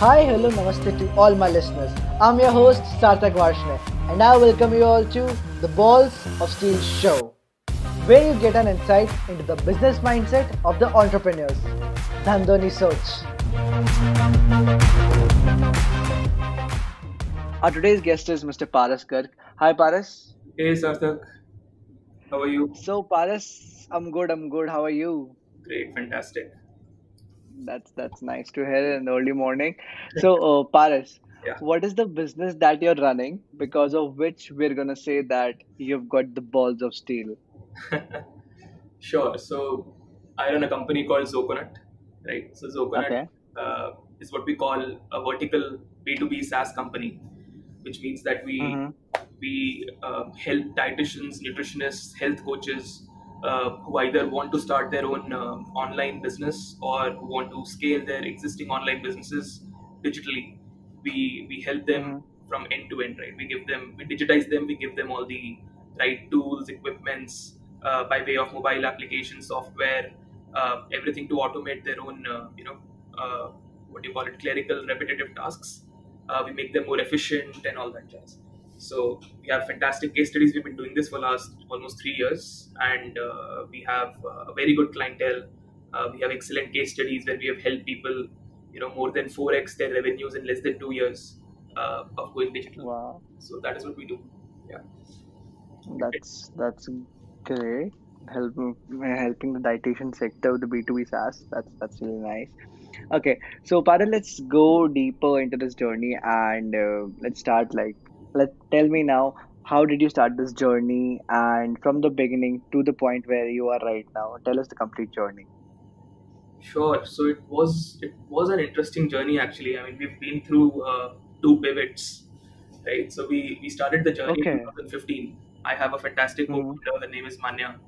Hi, hello, namaste to all my listeners. I'm your host, Sarthak Varshney, and I welcome you all to the Balls of Steel show, where you get an insight into the business mindset of the entrepreneurs. Dhandho ni Soch. Our today's guest is Mr. Paras Garg. Hi, Paras. Hey, Sarthak. How are you? So, Paras, I'm good, I'm good. How are you? Great, fantastic. That's that's nice to hear in the early morning. So, uh, Paras, Yeah. what is the business that you're running because of which we're gonna say that you've got the balls of steel? Sure. So I run a company called Zoconut, right? So Zoconut Okay. uh, is what we call a vertical B2B SaaS company, which means that we Mm-hmm. we uh, help dietitians, nutritionists, health coaches uh, who either want to start their own uh, online business or who want to scale their existing online businesses digitally. We we help them Mm-hmm. from end to end, right? We give them, we digitize them, we give them all the right tools, equipments uh, by way of mobile application software, uh, everything to automate their own, uh, you know, uh, what do you call it, clerical repetitive tasks. Uh, we make them more efficient and all that jazz. So we have fantastic case studies. We've been doing this for last almost three years, and uh, we have uh, a very good clientele. Uh, we have excellent case studies where we have helped people, you know, more than 4x their revenues in less than two years uh, of going digital. Wow, So that is what we do. Yeah. that's that's great. Helping helping the dietitian sector with the B2B SaaS. That's that's really nice. Okay, so Paras, let's go deeper into this journey and uh, let's start like let tell me now how did you start this journey and from the beginning to the point where you are right now. Tell us the complete journey. Sure. So it was it was an interesting journey actually. I mean, we've been through uh, two pivots, right? So we we started the journey in 2015. I have a fantastic Mm-hmm. co-founder. Her name is Manya,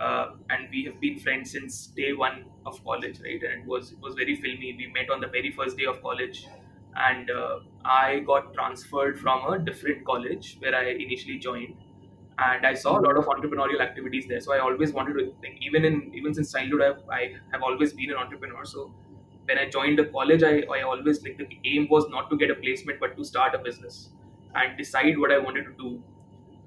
uh, and we have been friends since day one of college, right? And it was it was very filmy. We met on the very first day of college, and uh, I got transferred from a different college where I initially joined, and I saw a lot of entrepreneurial activities there. So I always wanted to, like, even in even since childhood, I, I have always been an entrepreneur. So when I joined the college, I, I always like the aim was not to get a placement, but to start a business and decide what I wanted to do.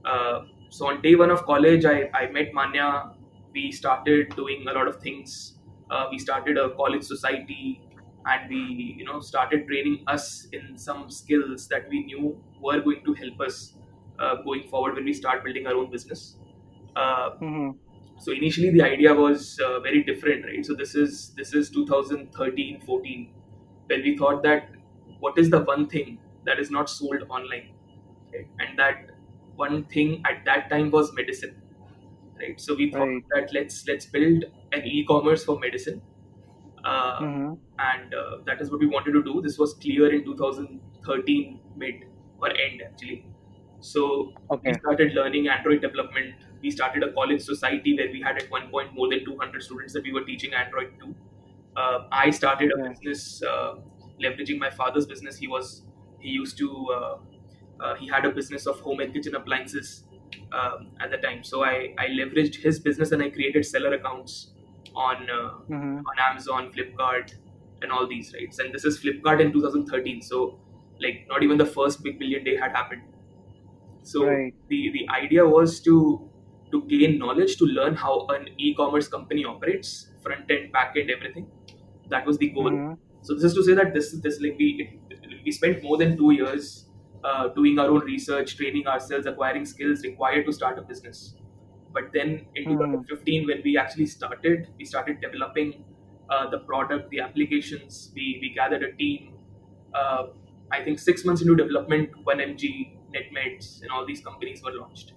Uh, so on day one of college, I, I met Manya. We started doing a lot of things. Uh, we started a college society, and we you know started training us in some skills that we knew were going to help us uh, going forward when we start building our own business. Uh, Mm-hmm. so initially the idea was uh, very different right so this is this is 2013 14 when we thought that what is the one thing that is not sold online right? and that one thing at that time was medicine right so we thought Right. that let's let's build an e-commerce for medicine uh, Mm-hmm. and uh, that is what we wanted to do this was clear in 2013 mid or end actually so we started learning Android development. We started a college society where we had at one point more than 200 students that we were teaching Android to. Uh, I started a Yeah. business uh, leveraging my father's business. He was he used to uh, uh, he had a business of home and kitchen appliances um, at the time. So I I leveraged his business and I created seller accounts on uh, Mm-hmm. on Amazon, Flipkart, and all these right. And this is Flipkart in 2013. So like not even the first big billion day had happened. So Right. the the idea was to to gain knowledge to learn how an e-commerce company operates, front end, back end, everything. That was the goal. Mm-hmm. So this is to say that this this like we we spent more than two years uh, doing our own research, training ourselves, acquiring skills required to start a business. But then in Hmm. 2015, when we actually started, we started developing uh, the product, the applications. We we gathered a team. Uh, I think six months into development, 1MG, NetMeds, and all these companies were launched.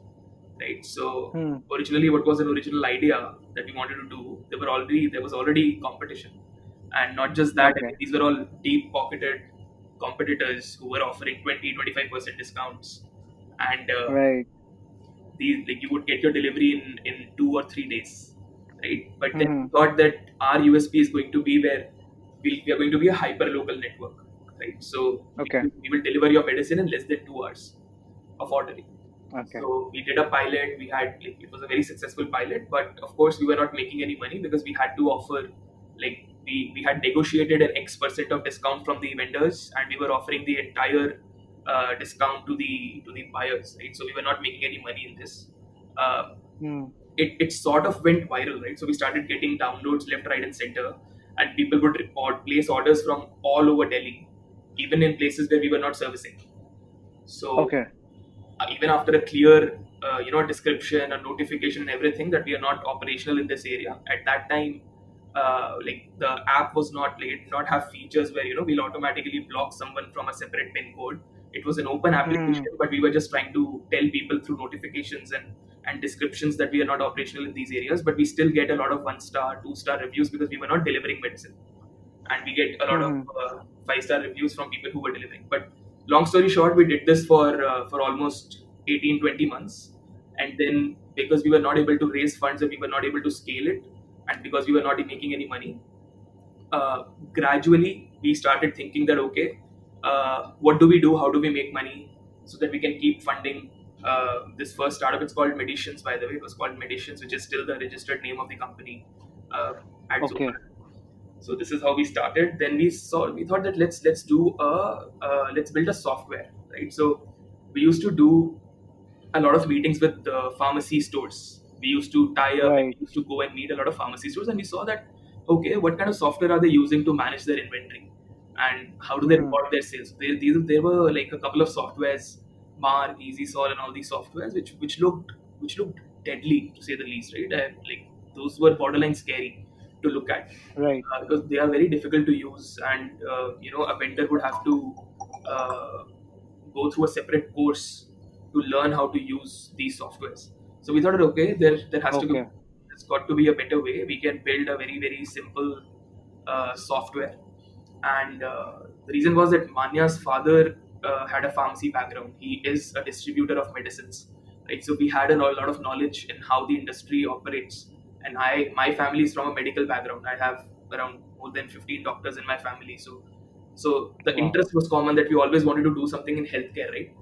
Right. So Hmm. originally, what was an original idea that we wanted to do? There were already there was already competition, and not just that. I mean, these were all deep pocketed competitors who were offering 20 25 percent discounts, and uh, Right. These like you would get your delivery in in two or three days, right? But then Mhm. we thought that our USP is going to be where we'll, we are going to be a hyper local network, right? So Okay. we, we will deliver your medicine in less than two hours of ordering. Okay. So we did a pilot. We had like, it was a very successful pilot, but of course we were not making any money because we had to offer like we, we had negotiated an X percent of discount from the vendors, and we were offering the entire uh, discount to the to the buyers, right? So we were not making any money in this. Uh, Hmm. it, it sort of went viral, right? So we started getting downloads left, right, and center, and people would report, place orders from all over Delhi, even in places where we were not servicing. So Okay. uh, even after a clear, uh, you know, description, a notification, and everything that we are not operational in this area at that time. Uh, like the app was not like it did not have features where you know we'll automatically block someone from a separate pin code. It was an open application, but we were just trying to tell people through notifications and and descriptions that we are not operational in these areas, but we still get a lot of one star, two star reviews because we were not delivering medicine, and we get a lot of uh, five star reviews from people who were delivering. But long story short, we did this for uh, for almost 18, 20 months, and then because we were not able to raise funds and we were not able to scale it, and because we were not making any money, uh, gradually we started thinking that okay, uh, what do we do? How do we make money so that we can keep funding uh, this first startup? It's called Meditions, by the way. It was called Meditions, which is still the registered name of the company uh, at Okay. Zomato. So this is how we started. Then we saw we thought that let's let's do a uh, let's build a software, right? So we used to do a lot of meetings with uh, pharmacy stores. We used to tie up, and Right. we used to go and meet a lot of pharmacy stores, and we saw that okay, what kind of software are they using to manage their inventory, and how do they Hmm. record their sales? There, these there were like a couple of softwares, Marg, EasySol, and all these softwares, which which looked which looked deadly to say the least, right? And, like those were borderline scary to look at Right. uh, because they are very difficult to use and uh, you know a vendor would have to uh, go through a separate course to learn how to use these softwares so we thought okay there there has to be Okay. there's got to be a better way we can build a very very simple uh, software and uh, the reason was that manya's father uh, had a pharmacy background. He is a distributor of medicines right? So we had a lot of knowledge in how the industry operates. And i my family is from a medical background. I have around more than 15 doctors in my family. So so the Wow. interest was common that we always wanted to do something in healthcare right?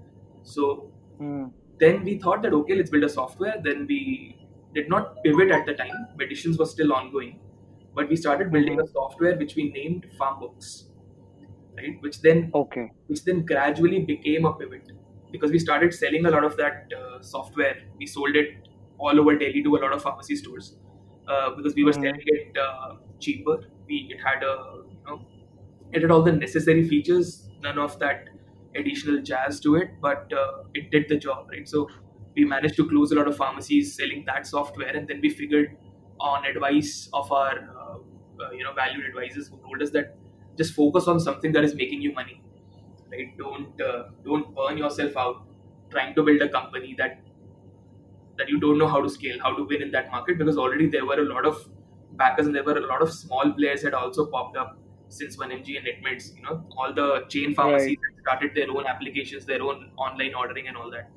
So Hmm. then we thought that okay let's build a software. Then we did not pivot at the time. Medicines was still ongoing but we started building a software which we named farmbooks right which then Okay. which then gradually became a pivot because we started selling a lot of that uh, software. We sold it all over Delhi to a lot of pharmacy stores uh, because we were Mhm. selling it uh, cheaper. We it had a you know it had all the necessary features, none of that additional jazz to it, but uh, it did the job, right? So we managed to close a lot of pharmacies selling that software, and then we figured on advice of our uh, uh, you know valued advisors who told us that just focus on something that is making you money right? Don't uh, don't burn yourself out trying to build a company that that you don't know how to scale how to win in that market because already there were a lot of backers and there were a lot of small players that also popped up since 1mg and netmeds you know all the chain pharmacies that started their own applications their own online ordering and all that.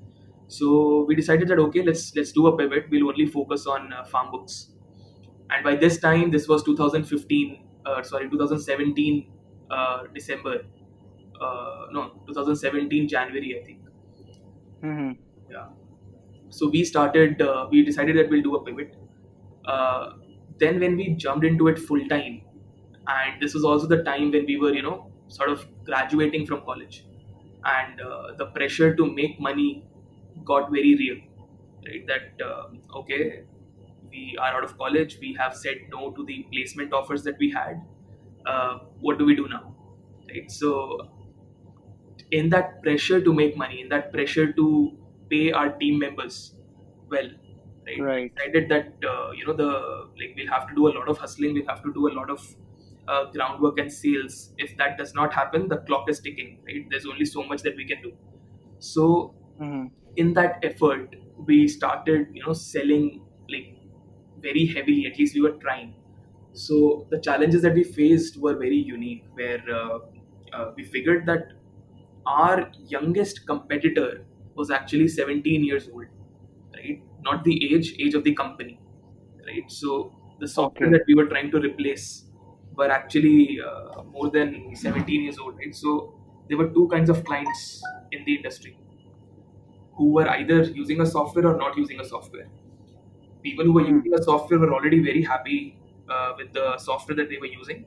So we decided that okay let's let's do a pivot. We'll only focus on uh, farm books and by this time this was 2015 uh, sorry 2017 uh, december. Uh, no 2017 january i think. Hmm. yeah. So we started uh, we decided that we'll do a pivot. Uh, then when we jumped into it full time and this was also the time when we were you know sort of graduating from college. And uh, the pressure to make money got very real right? That okay we are out of college we have said no to the placement offers that we had. Uh, what do we do now right? So in that pressure to make money in that pressure to pay our team members well right, Right. we decided that uh, you know the like we'll have to do a lot of hustling we'll have to do a lot of uh, groundwork and sales. If that does not happen the clock is ticking right? There's only so much that we can do. So Hmm. in that effort we started you know selling very heavily at least we were trying. So the challenges that we faced were very unique where uh, uh, we figured that our youngest competitor was actually 17 years old right? Not the age age of the company right? So the software Okay. that we were trying to replace were actually uh, more than 17 years old right? So there were two kinds of clients in the industry who were either using a software or not using a software people who were Hmm. using a software were already very happy uh, with the software that they were using.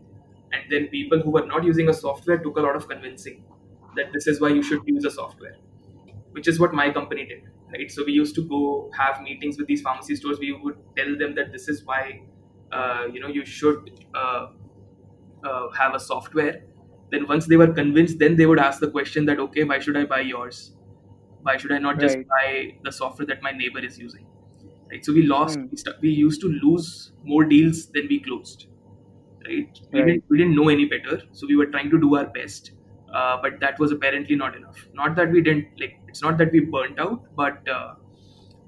And then people who were not using a software took a lot of convincing that this is why you should use a software which is what my company did right? So we used to go have meetings with these pharmacy stores. We would tell them that this is why uh, you know you should uh, uh, have a software. Then once they were convinced then they would ask the question that okay why should i buy yours? Why should i not just buy the software that my neighbor is using right so we lost Hmm. we, st- we used to lose more deals than we closed right we, Right. Didn't, we didn't know any better so we were trying to do our best uh, but that was apparently not enough not that we didn't like it's not that we burnt out but uh,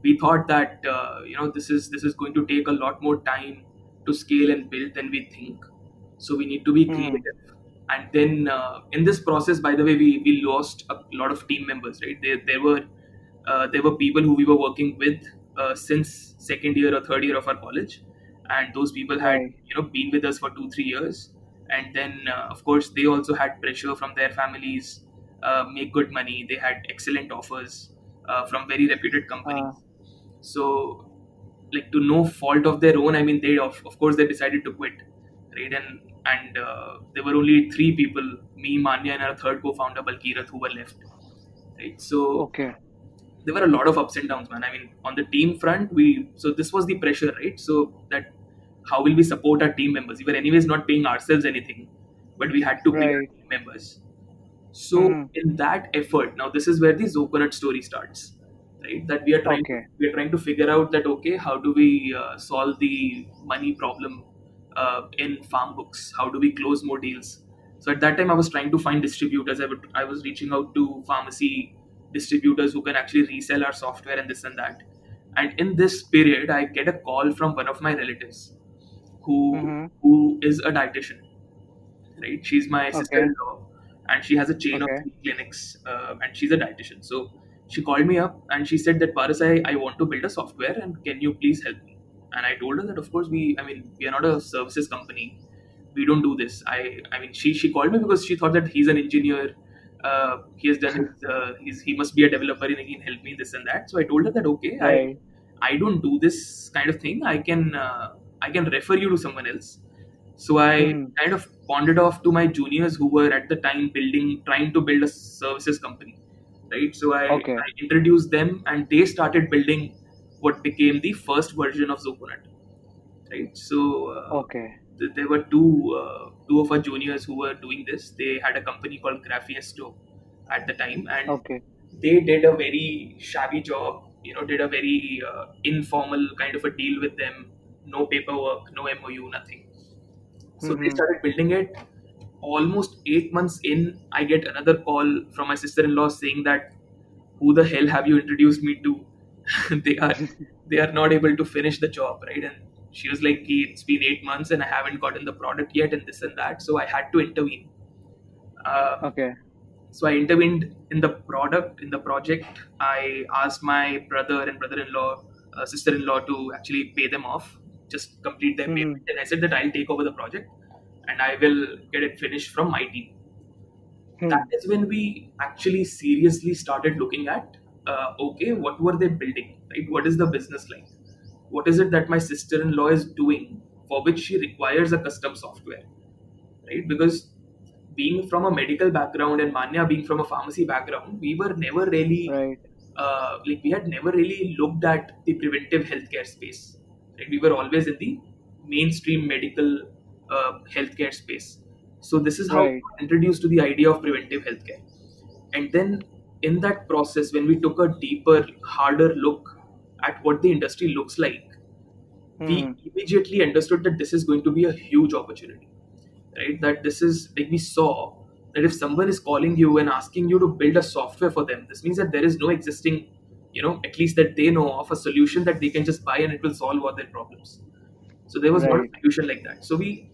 we thought that uh, you know this is this is going to take a lot more time to scale and build than we think so we need to be Hmm. creative and then uh, in this process by the way we, we lost a lot of team members right there, there were uh, there were people who we were working with uh, since second year or third year of our college. And those people had you know been with us for two three years. And then uh, of course they also had pressure from their families uh, make good money. They had excellent offers uh, from very reputed companies. So like to no fault of their own i mean they of, of course they decided to quit right? And and uh, there were only three people me manya and our third co-founder balkirat who were left right? So okay. There were a lot of ups and downs man. I mean on the team front we so this was the pressure right? So that how will we support our team members? We were anyways not paying ourselves anything but we had to pay our team members. So Hmm. in that effort now this is where the zoconut story starts right? That we are trying Okay. we are trying to figure out that okay how do we uh, solve the money problem uh, in farm books? How do we close more deals? So at that time i was trying to find distributors. I, would, I was reaching out to pharmacy distributors who can actually resell our software and this and that and in this period i get a call from one of my relatives who Mhm. who is a dietitian right she's my Okay. sister-in-law and she has a chain Okay. of clinics uh, and she's a dietitian so she called me up and she said that Paras, I, I want to build a software and can you please help me and i told her that of course we i mean we are not a services company we don't do this i i mean she she called me because she thought that he's an engineer uh, he has done his, uh, he's, he must be a developer and he can help me this and that so i told her that okay i Right. I don't do this kind of thing. I can uh, I can refer you to someone else. So I Hmm. kind of it off to my juniors who were at the time building, trying to build a services company, right? So I, Okay. I introduced them, and they started building what became the first version of Zoconut, right? So uh, Okay. th- there were two uh, two of our juniors who were doing this. They had a company called Grafiesto at the time, and Okay. they did a very shabby job you know did a very uh, informal kind of a deal with them no paperwork no mou nothing so they Mhm. started building it almost eight months in i get another call from my sister-in-law saying that who the hell have you introduced me to they are they are not able to finish the job right and she was like "Ki, it's been eight months and i haven't gotten the product yet and this and that so i had to intervene uh, Okay. so i intervened in the product in the project i asked my brother and brother-in-law uh, sister-in-law to actually pay them off just complete their Mhm. payment and i said that i'll take over the project and i will get it finished from my team Hmm. that is when we actually seriously started looking at uh, okay what were they building right what is the business like what is it that my sister-in-law is doing for which she requires a custom software right because being from a medical background and manya being from a pharmacy background we were never really Right. uh, like we had never really looked at the preventive healthcare space. Like we were always in the mainstream medical uh, healthcare space. So this is how Right. we introduced to the idea of preventive healthcare. And then in that process, when we took a deeper, harder look at what the industry looks like, we Hmm. immediately understood that this is going to be a huge opportunity right that this is like we saw that if someone is calling you and asking you to build a software for them this means that there is no existing you know at least that they know of a solution that they can just buy and it will solve all their problems so there was not a solution like that so we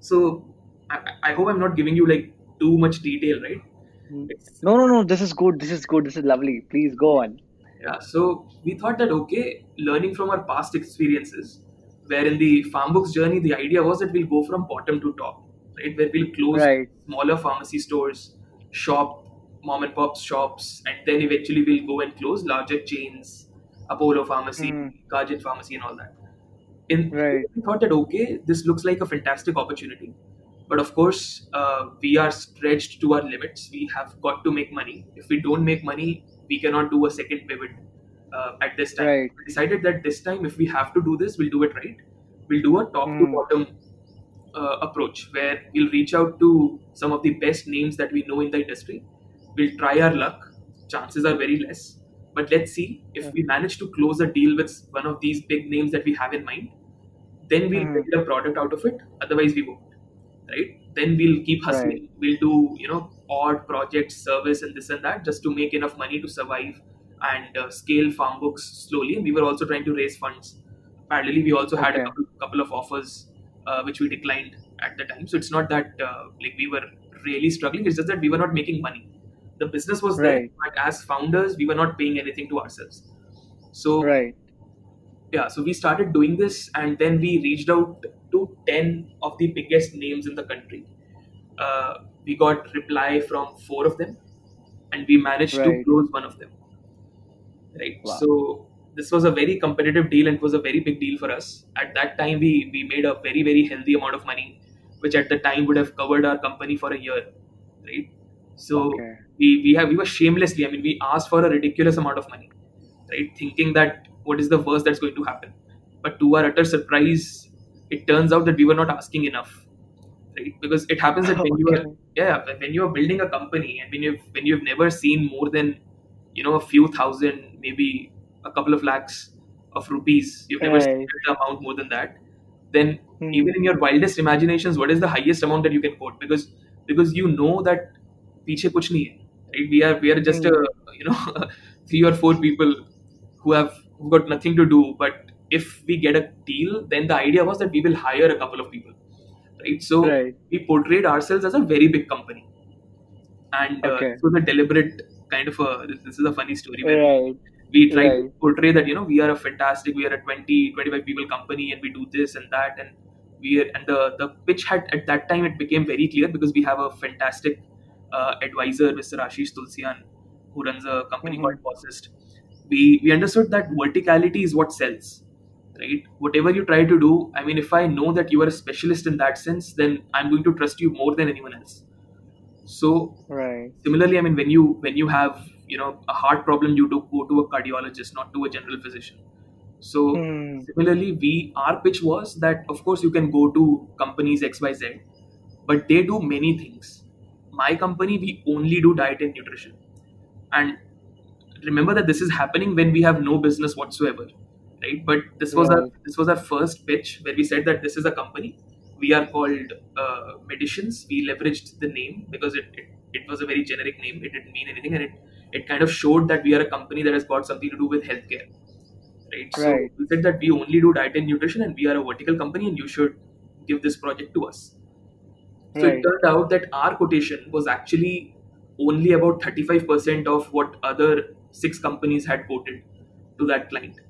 so I, I hope i'm not giving you like too much detail right it's, No, no, no. This is good. This is good. This is lovely. Please go on. Yeah, so we thought that okay, learning from our past experiences, where in the farm books journey, the idea was that we'll go from bottom to top, right? Where we'll close Right. smaller pharmacy stores, shop mom and pop shops, and then eventually we'll go and close larger chains, Apollo Pharmacy. Kajit Pharmacy, and all that. In Right. we thought that okay, this looks like a fantastic opportunity. but of course uh, we are stretched to our limits we have got to make money if we don't make money we cannot do a second pivot uh, at this time. Right. we decided that this time if we have to do this we'll do it right. We'll do a top to Hmm. bottom uh, approach where we'll reach out to some of the best names that we know in the industry. We'll try our luck. Chances are very less. But let's see. If we manage to close a deal with one of these big names that we have in mind then we'll Mhm. build a product out of it. Otherwise we won't. Right? Then we'll keep hustling. We'll do you know odd project service and this and that just to make enough money to survive and uh, scale farm books slowly. And we were also trying to raise funds. Parallelly we also had a couple, couple of offers uh, which we declined at the time. So it's not that uh, like we were really struggling. It's just that we were not making money. The business was there but as founders we were not paying anything to ourselves. So Right. yeah so we started doing this and then we reached out to 10 of the biggest names in the country. Uh, we got reply from four of them and we managed to close one of them. Right. Wow. so this was a very competitive deal and it was a very big deal for us. At that time we we made a very very healthy amount of money which at the time would have covered our company for a year. Right. So Okay. we we have we were shamelessly i mean we asked for a ridiculous amount of money. Right. Thinking that what is the worst that's going to happen. But to our utter surprise it turns out that we were not asking enough. Right. Because it happens that when you are Okay yeah when you're building a company and when you've when you've never seen more than you know a few thousand maybe a couple of lakhs of rupees you've never seen an amount more than that then hmm. even in your wildest imaginations what is the highest amount that you can quote because because you know that piche kuch nahi hai, right we are we are just hmm. a, you know three or four people who have who got nothing to do but if we get a deal then the idea was that we will hire a couple of people right so Right. we portrayed ourselves as a very big company and uh, Okay. it was a deliberate kind of a this, this is a funny story where Right. we try to portray that you know we are a fantastic we are a 20 25 people company and we do this and that and we are and the the pitch had at that time it became very clear because we have a fantastic uh, advisor mr ashish tulsian who runs a company Mhm. called Posist. we we understood that verticality is what sells right? Whatever you try to do i mean if i know that you are a specialist in that sense then i'm going to trust you more than anyone else. So Right. similarly i mean when you when you have you know a heart problem you do go to a cardiologist not to a general physician. So Hmm. similarly we our pitch was that of course you can go to companies xyz but they do many things. My company we only do diet and nutrition. And remember that this is happening when we have no business whatsoever right? But this was our this was our first pitch where we said that this is a company. We are called uh, medicines we leveraged the name because it, it it was a very generic name. It didn't mean anything and it it kind of showed that we are a company that has got something to do with healthcare right? So we said that we only do diet and nutrition and we are a vertical company and you should give this project to us. So Right. it turned out that our quotation was actually only about 35% of what other six companies had quoted to that client.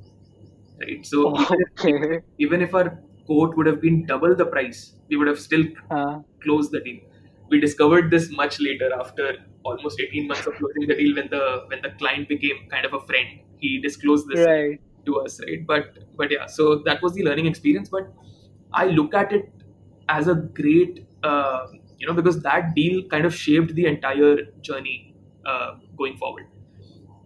Right. So even, if, Okay. even if our quote would have been double the price, we would have still Uh, closed the deal. We discovered this much later after almost 18 months of closing the deal when the when the client became kind of a friend. He disclosed this right. to us, right? But but yeah, so that was the learning experience. But I look at it as a great, uh, you know, because that deal kind of shaped the entire journey uh, going forward,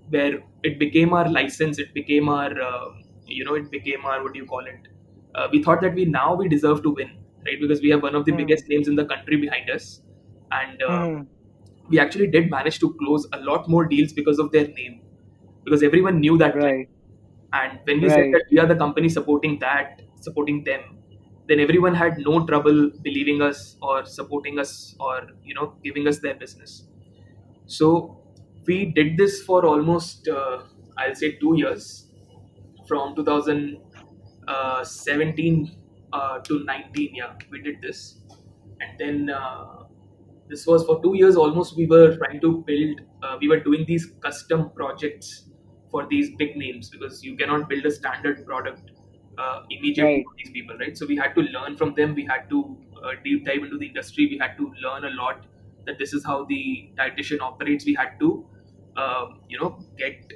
where it became our license, it became our, uh, you know, it became our what do you call it? Uh, we thought that we now we deserve to win, right? Because we have one of the Hmm. biggest names in the country behind us, and uh, Hmm. we actually did manage to close a lot more deals because of their name, because everyone knew that Right. and when we said that we are the company supporting that, supporting them, then everyone had no trouble believing us or supporting us or you know giving us their business. So we did this for almost uh, I'll say two years, from 2017 uh, to 19. Yeah, we did this, and then uh, this was for two years almost. We were trying to build. Uh, we were doing these custom projects for these big names because you cannot build a standard product uh, immediately Right. for these people, right? So we had to learn from them. We had to uh, deep dive into the industry. We had to learn a lot that this is how the dietitian operates. We had to, um, you know, get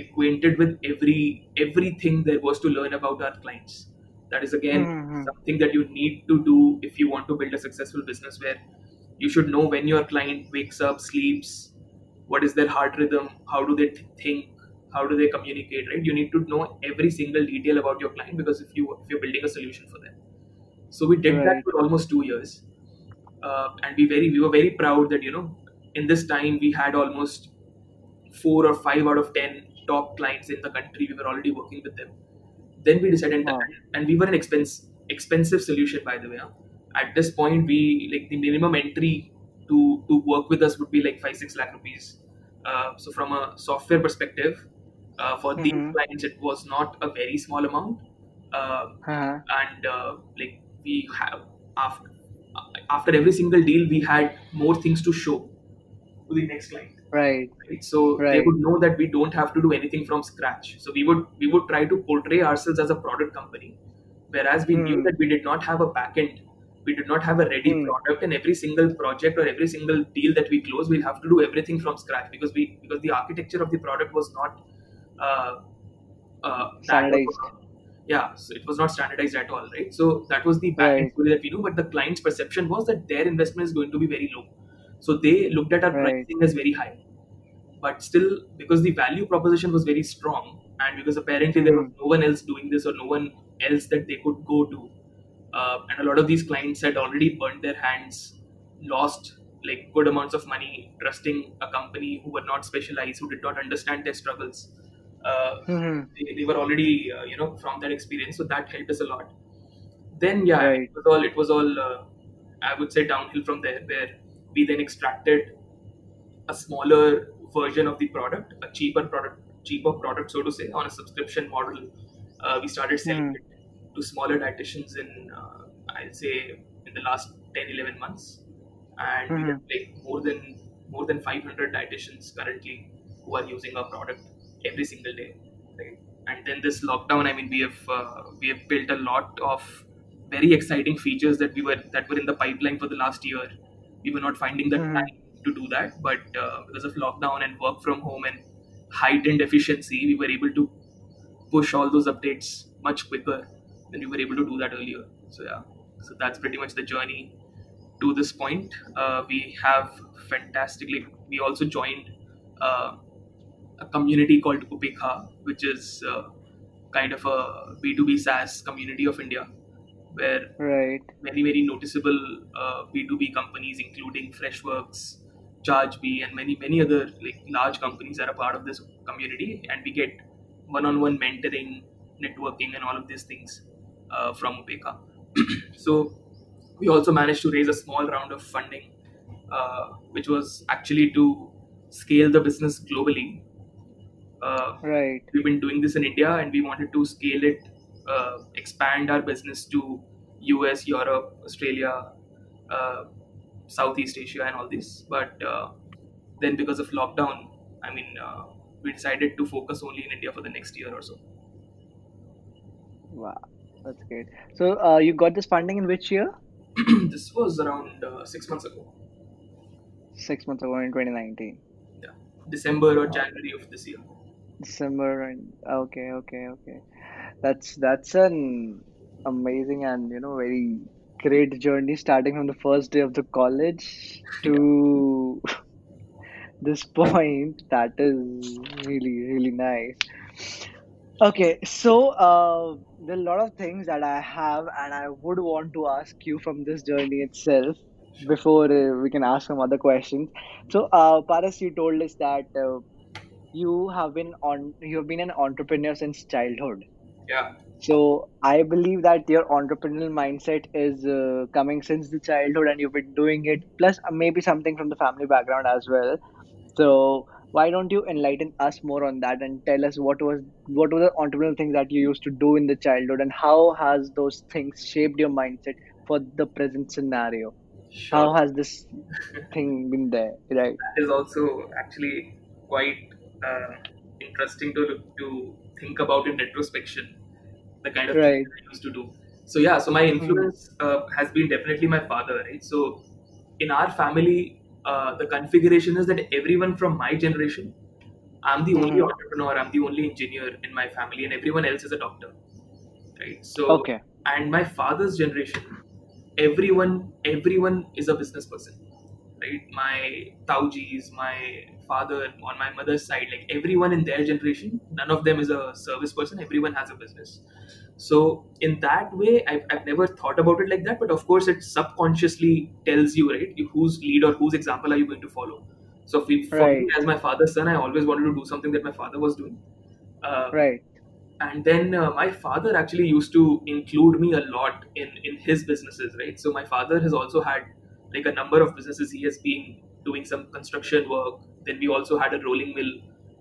acquainted with every everything there was to learn about our clients. That is again Mm-hmm. something that you need to do if you want to build a successful business where you should know when your client wakes up, sleeps, what is their heart rhythm, how do they th- think, how do they communicate, right? You need to know every single detail about your client because if you if you're building a solution for them. So we did that for almost two years, uh, and we very we were very proud that you know in this time we had almost four or five out of ten top clients in the country. We were already working with them. Then we decided, Wow. and we were an expense expensive solution by the way. huh? At this point, we like the minimum entry to to work with us would be like five six lakh rupees. Uh, so from a software perspective, uh, for these Mm-hmm. clients, it was not a very small amount. Uh, Uh-huh. and uh, like we have after after every single deal we had more things to show to the next client Right. right so they would know that we don't have to do anything from scratch so we would we would try to portray ourselves as a product company whereas we knew Hmm. that we did not have a backend we did not have a ready Hmm. product and every single project or every single deal that we close we'll have to do everything from scratch because we because the architecture of the product was not uh, uh, Standardized. yeah so it was not standardized at all right so that was the back end Right. story that we knew but the client's perception was that their investment is going to be very low so they looked at our Right. pricing as very high but still because the value proposition was very strong and because apparently there was Hmm. no one else doing this or no one else that they could go to uh, and a lot of these clients had already burned their hands lost like good amounts of money trusting a company who were not specialized who did not understand their struggles uh, Mm-hmm. they, they were already uh, you know from that experience so that helped us a lot then yeah Right. it was all it was all uh, i would say downhill from there where we then extracted a smaller version of the product a cheaper product cheaper product so to say on a subscription model uh, we started selling Hmm. it to smaller dietitians in uh, i'll say in the last 10 11 months and we Mhm. have like more than more than 500 dietitians currently who are using our product every single day right and then this lockdown i mean we have uh, we have built a lot of very exciting features that we were that were in the pipeline for the last year we were not finding the Mhm. time to do that but uh, because of lockdown and work from home and heightened efficiency we were able to push all those updates much quicker than we were able to do that earlier. So yeah. So that's pretty much the journey to this point. Uh, we have fantastically we also joined uh, a community called Upekkha which is uh, kind of a b2b saas community of india where Right. very very noticeable uh, B2B companies, including Freshworks, ChargeBee, and many many other like large companies are a part of this community, and we get one-on-one mentoring, networking, and all of these things uh, from Upekkha. so we also managed to raise a small round of funding, uh, which was actually to scale the business globally. Uh, Right. we've been doing this in India and we wanted to scale it, uh, expand our business to US, Europe, Australia, uh, Southeast Asia, and all this. But uh, then, because of lockdown, I mean, uh, we decided to focus only in India for the next year or so. Wow. That's great. So, uh, you got this funding in which year? this was around uh, six months ago, Six months ago in 2019. yeah, December or January of this year. December and okay, okay, okay. That's that's an amazing and you know very great journey starting from the first day of the college to this point. That is really, really nice. Okay, so uh, there are a lot of things that I have, and I would want to ask you from this journey itself before uh, we can ask some other questions. So, uh, Paras, you told us that uh, you have been on, you have been an entrepreneur since childhood. Yeah. So, I believe that your entrepreneurial mindset is uh, coming since the childhood, and you've been doing it, plus uh, maybe something from the family background as well. So why don't you enlighten us more on that and tell us what was what were the entrepreneurial things that you used to do in the childhood and how has those things shaped your mindset for the present scenario? How has this thing been there, right? that is also actually quite uh, interesting to to think about in retrospection the kind of things Right. that I used to do. So yeah, so my Hmm. influence uh, has been definitely my father, right? So in our family, uh, the configuration is that everyone from my generation, I'm the only Mm-hmm. entrepreneur, I'm the only engineer in my family, and everyone else is a doctor, right? So Okay. and my father's generation everyone everyone is a business person right? My taujis my father on my mother's side like everyone in their generation none of them is a service person everyone has a business. So in that way I've, I've never thought about it like that but of course it subconsciously tells you right whose lead or whose example are you going to follow. So if, for me Right. as my father's son i always wanted to do something that my father was doing. Uh, Right. and then uh, my father actually used to include me a lot in in his businesses right? So my father has also had like a number of businesses he has been doing some construction work. Then we also had a rolling mill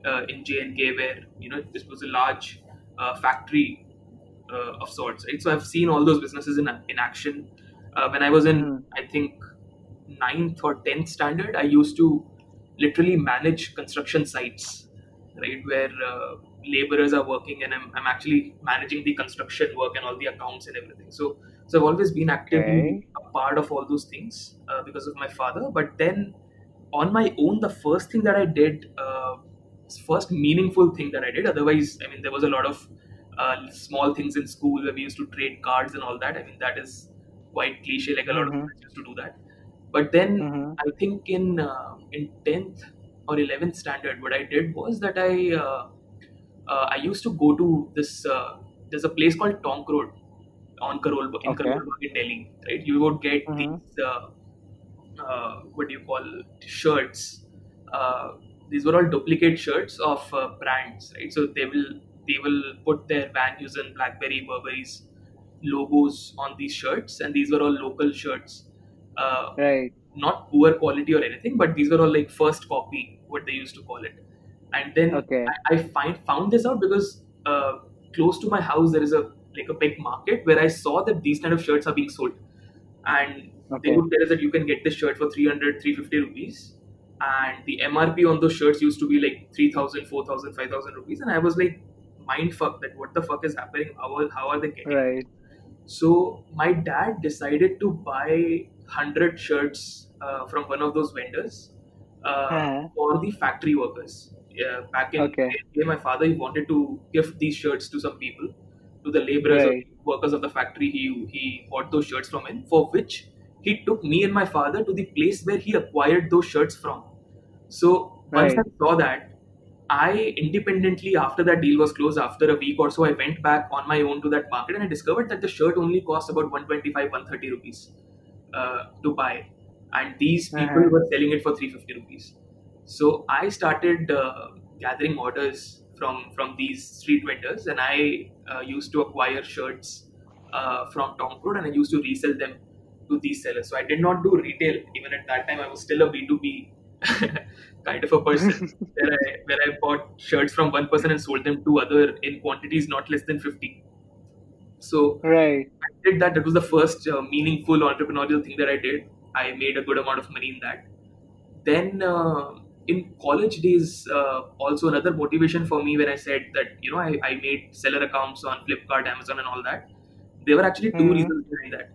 uh, in jnk where you know this was a large uh, factory uh, of sorts right? So i've seen all those businesses in, in action. Uh, when i was in Mhm. i think ninth or 10th standard i used to literally manage construction sites right where uh, laborers are working and I'm, I'm actually managing the construction work and all the accounts and everything. So so i've always been actively Okay. a part of all those things uh, because of my father but then on my own the first thing that i did uh, first meaningful thing that i did otherwise i mean there was a lot of uh, small things in school where we used to trade cards and all that i mean that is quite cliche like a lot of Mhm. people used to do that but then Mhm. I think in uh, in tenth or eleventh standard, what I did was that I uh, uh, I used to go to this. Uh, there's a place called Tank Road on Karol in Okay. Karol in Delhi. Right, you would get Mhm. these uh, uh, what do you call shirts. Uh, these were all duplicate shirts of uh, brands, right? So they will they will put their Van Heusen, BlackBerry, Burberry's logos on these shirts, and these were all local shirts. Uh, Right. not poor quality or anything, but these were all like first copy, what they used to call it. And then Okay. I, I find found this out because uh, close to my house there is a like a big market where I saw that these kind of shirts are being sold, and they would tell us that you can get this shirt for 300 350 rupees and the mrp on those shirts used to be like 3000 4000 5000 rupees and i was like mind fuck that what the fuck is happening how are, how are they getting Right. so my dad decided to buy 100 shirts uh, from one of those vendors uh, Uh-huh. for the factory workers. Yeah, back in Okay. My father he wanted to give these shirts to some people, to the laborers Right. or workers of the factory. He he bought those shirts from him, for which he took me and my father to the place where he acquired those shirts from. So once Right. I saw that, I independently after that deal was closed after a week or so, I went back on my own to that market and I discovered that the shirt only cost about 125, 130 rupees uh, to buy, and these people Uh-huh. were selling it for 350 rupees. So I started uh, gathering orders from from these street vendors, and I uh, used to acquire shirts uh, from Tom Road, and I used to resell them to these sellers. So I did not do retail. Even at that time, I was still a B two B kind of a person, where I where I bought shirts from one person and sold them to other in quantities not less than fifty. So Right. I did that. That was the first uh, meaningful entrepreneurial thing that I did. I made a good amount of money in that. Then uh, in college days, uh, also another motivation for me when I said that you know I, I made seller accounts on Flipkart, Amazon, and all that. There were actually 2 Mhm. reasons behind that.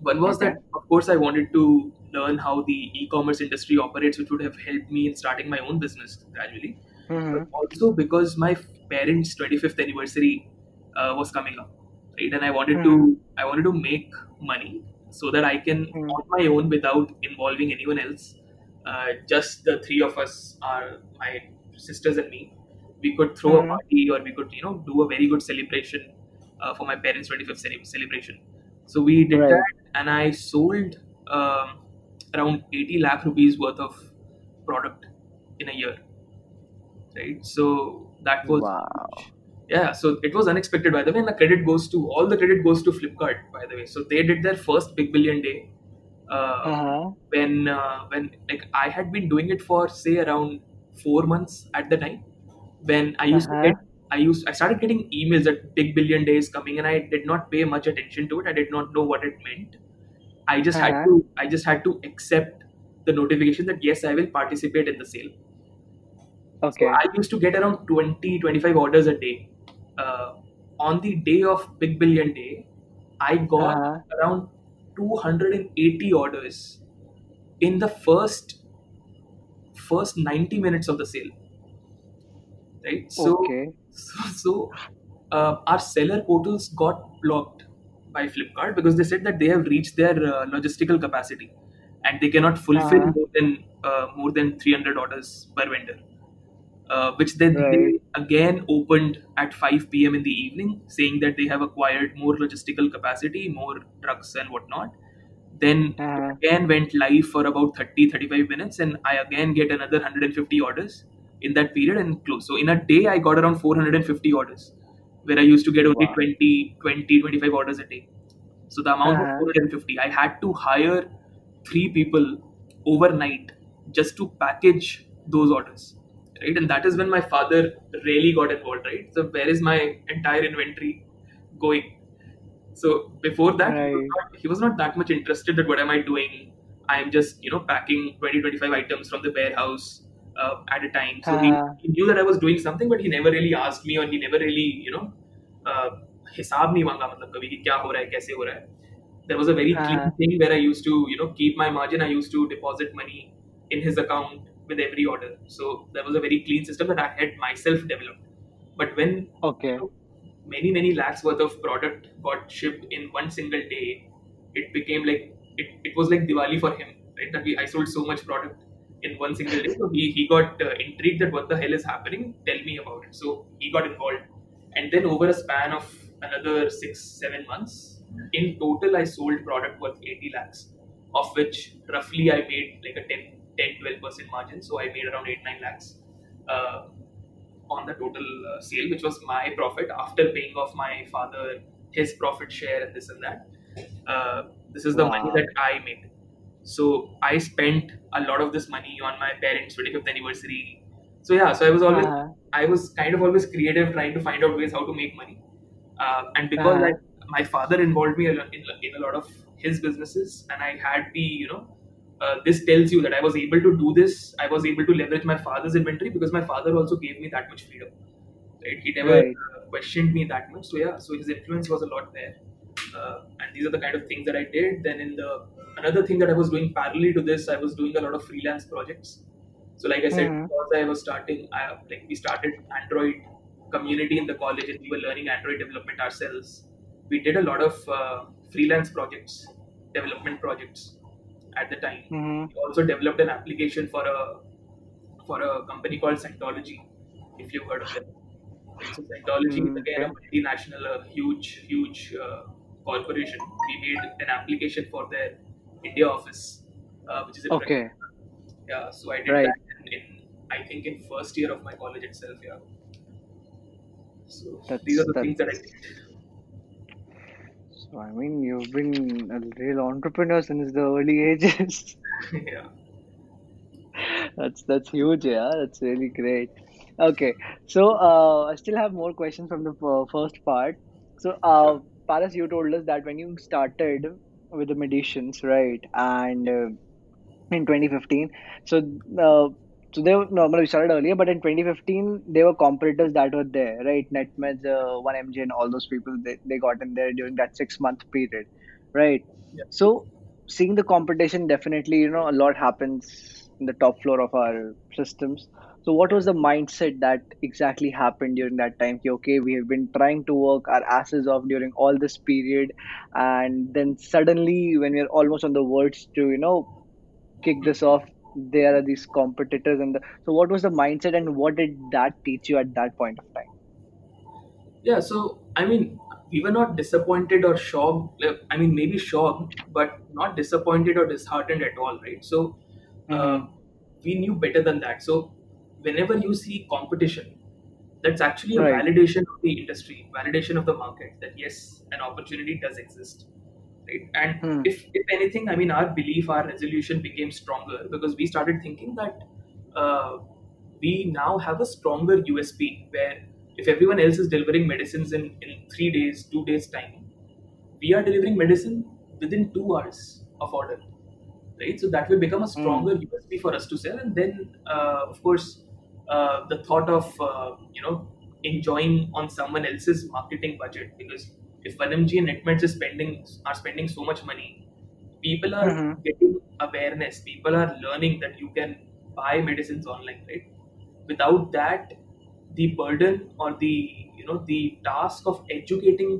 One was Okay. that of course I wanted to learn how the e-commerce industry operates, which would have helped me in starting my own business gradually. Mhm. But also because my parents' 25th anniversary uh, was coming up, right? And I wanted to I wanted to make money so that I can Mhm. on my own without involving anyone else. Uh, just the three of us are my sisters and me. We could throw a Mhm. party or we could you know do a very good celebration uh, for my parents' 25th celebration. So we did Right. that, and I sold um, around 80 lakh rupees worth of product in a year right so that was Wow. yeah so it was unexpected by the way and the credit goes to all the credit goes to flipkart by the way so they did their first big billion day Uh-huh. when uh, when like i had been doing it for say around four months at the time when i used Uh-huh. to get i used i started getting emails that big billion day is coming and i did not pay much attention to it i did not know what it meant i just had Uh-huh. to i just had to accept the notification that yes i will participate in the sale Okay. so I used to get around 20, 25 orders a day. Uh, on the day of Big Billion Day, I got Uh-huh. around 280 orders in the first first 90 minutes of the sale. Right? So, Okay. so, so uh, our seller portals got blocked by Flipkart because they said that they have reached their uh, logistical capacity and they cannot fulfill Uh-huh. more than uh, more than 300 orders per vendor. Uh, which then Right. they again opened at 5 p.m. in the evening, saying that they have acquired more logistical capacity, more trucks and whatnot. Then Uh-huh. again went live for about 30 35 minutes and i again get another 150 orders in that period and close so in a day i got around 450 orders where i used to get only Wow. 20 20 25 orders a day so the amount Uh-huh. was 450 i had to hire three people overnight just to package those orders right and that is when my father really got involved right so where is my entire inventory going so before that, he, was Right. not, he was not that much interested that what am I doing? I'm just, you know, packing 20, 25 items from the warehouse uh, at a time. So he, Uh-huh. he knew that I was doing something, but he never really asked me or he never really, you know, uh, हिसाब नहीं मांगा मतलब कभी कि क्या हो रहा है कैसे हो रहा है there was a very clean Uh-huh. thing where I used to you know keep my margin I used to deposit money in his account with every order. So there was a very clean system that I had myself developed. But when Okay. many many lakhs worth of product got shipped in one single day it became like it, it was like diwali for him right? That we, i sold so much product in one single day. So he, he got uh, intrigued that what the hell is happening? Tell me about it. So he got involved. And then over a span of another six seven months in total i sold product worth 80 lakhs of which roughly i made like a 10 10 12 percent margin so i made around 8 9 lakhs uh, on the total uh, sale, which was my profit after paying off my father his profit share and this and that. Uh, this is the money that I made. So I spent a lot of this money on my parents' 25th anniversary. So yeah, so I was always Uh-huh. I was kind of always creative, trying to find out ways how to make money. Uh, and because Uh-huh. I, my father involved me lot in, in a lot of his businesses, and I had the you know uh, this tells you that I was able to do this. I was able to leverage my father's inventory because my father also gave me that much freedom. Right? He never Right. uh, questioned me that much. So yeah, so his influence was a lot there. Uh, and these are the kind of things that I did. Then in the another thing that I was doing parallel to this, I was doing a lot of freelance projects. So like I said, Mhm. because I was starting, I, like we started Android community in the college, and we were learning Android development ourselves. We did a lot of uh, freelance projects, development projects at the time. Mhm. We also developed an application for a for a company called Scientology, if you've heard of them. So Scientology Mm, is again a multinational, a huge, huge uh, corporation. We made an application for their India office, uh, which is in Okay. yeah, so I did Right. that in, in I think in first year of my college itself. Yeah. So That's these are the things that I did. So I mean you've been a real entrepreneur since the early ages. yeah. That's that's huge, yeah. That's really great. Okay, so uh, I still have more questions from the uh, first part. So, uh. Paras, you told us that when you started with the medicines, right, and uh, in 2015, so uh, so they were normally we started earlier, but in 2015 there were competitors that were there, right? NetMeds, uh, 1MG, and all those people they, they got in there during that six month period, right? Yeah. So seeing the competition, definitely, you know, a lot happens in the top floor of our systems. So what was the mindset that exactly happened during that time? Okay, we have been trying to work our asses off during all this period, and then suddenly, when we're almost on the verge to, you know, kick this off, there are these competitors, and the, so what was the mindset, and what did that teach you at that point of time? Yeah, so I mean, we were not disappointed or shocked. I mean, maybe shocked, but not disappointed or disheartened at all, right? So uh, Mm-hmm. we knew better than that. So whenever you see competition, that's actually a Right. validation of the industry, validation of the market that yes, an opportunity does exist, right? And Hmm. if if anything, I mean, our belief, our resolution became stronger because we started thinking that uh, we now have a stronger USP where if everyone else is delivering medicines in, in three days, two days time, we are delivering medicine within two hours of order, right? So that will become a Hmm. stronger USP for us to sell. And then, uh, of course, uh, the thought of uh, you know enjoying on someone else's marketing budget because if 1mg and netmeds is spending are spending so much money people are Mhm. getting awareness people are learning that you can buy medicines online right without that the burden or the you know the task of educating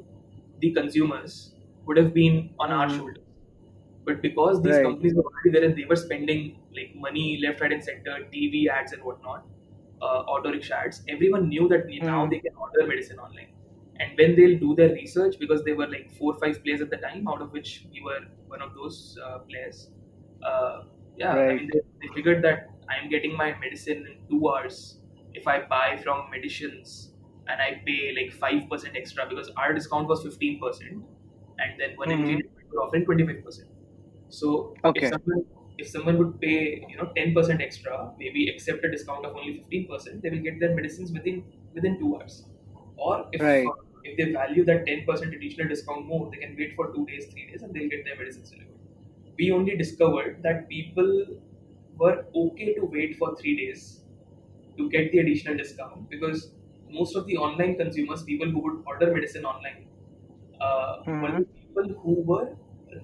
the consumers would have been on our Mm-hmm. shoulders. But because these Right. companies were already there and they were spending like money left, right, and center, TV ads and whatnot, uh, auto rickshaw ads, everyone knew that now Mm-hmm. they can order medicine online. And when they'll do their research, because they were like four or five players at the time, out of which we were one of those uh, players. Uh, yeah, I mean, they, they figured that I'm getting my medicine in two hours if I buy from medicines and I pay like 5% extra because our discount was 15% and then one Mm-hmm. MG were offering 25%. So if someone if someone would pay you know 10% extra, maybe accept a discount of only 15%, they will get their medicines within within two hours. Or if Right. uh, if they value that 10% additional discount more, they can wait for two days, three days, and they'll get their medicines delivered. We only discovered that people were okay to wait for three days to get the additional discount because most of the online consumers, people who would order medicine online, uh, Mm-hmm. the people who were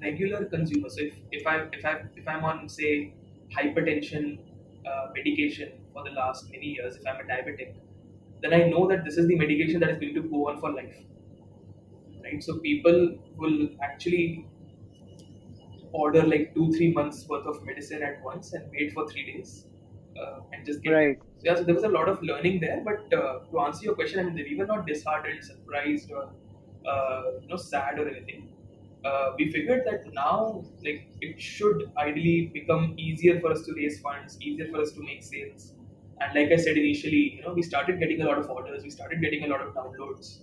regular consumers. So if, if I if I if I'm on say hypertension uh, medication for the last many years, if I'm a diabetic, then I know that this is the medication that is going to go on for life. Right? So people will actually order like two, three months worth of medicine at once and wait for three days uh, and just get Right. So, yeah, so there was a lot of learning there. But uh, to answer your question, I mean, we were not disheartened, surprised, or uh, you know, sad or anything. Uh, we figured that now, like, it should ideally become easier for us to raise funds, easier for us to make sales. And like I said initially, you know, we started getting a lot of orders, we started getting a lot of downloads,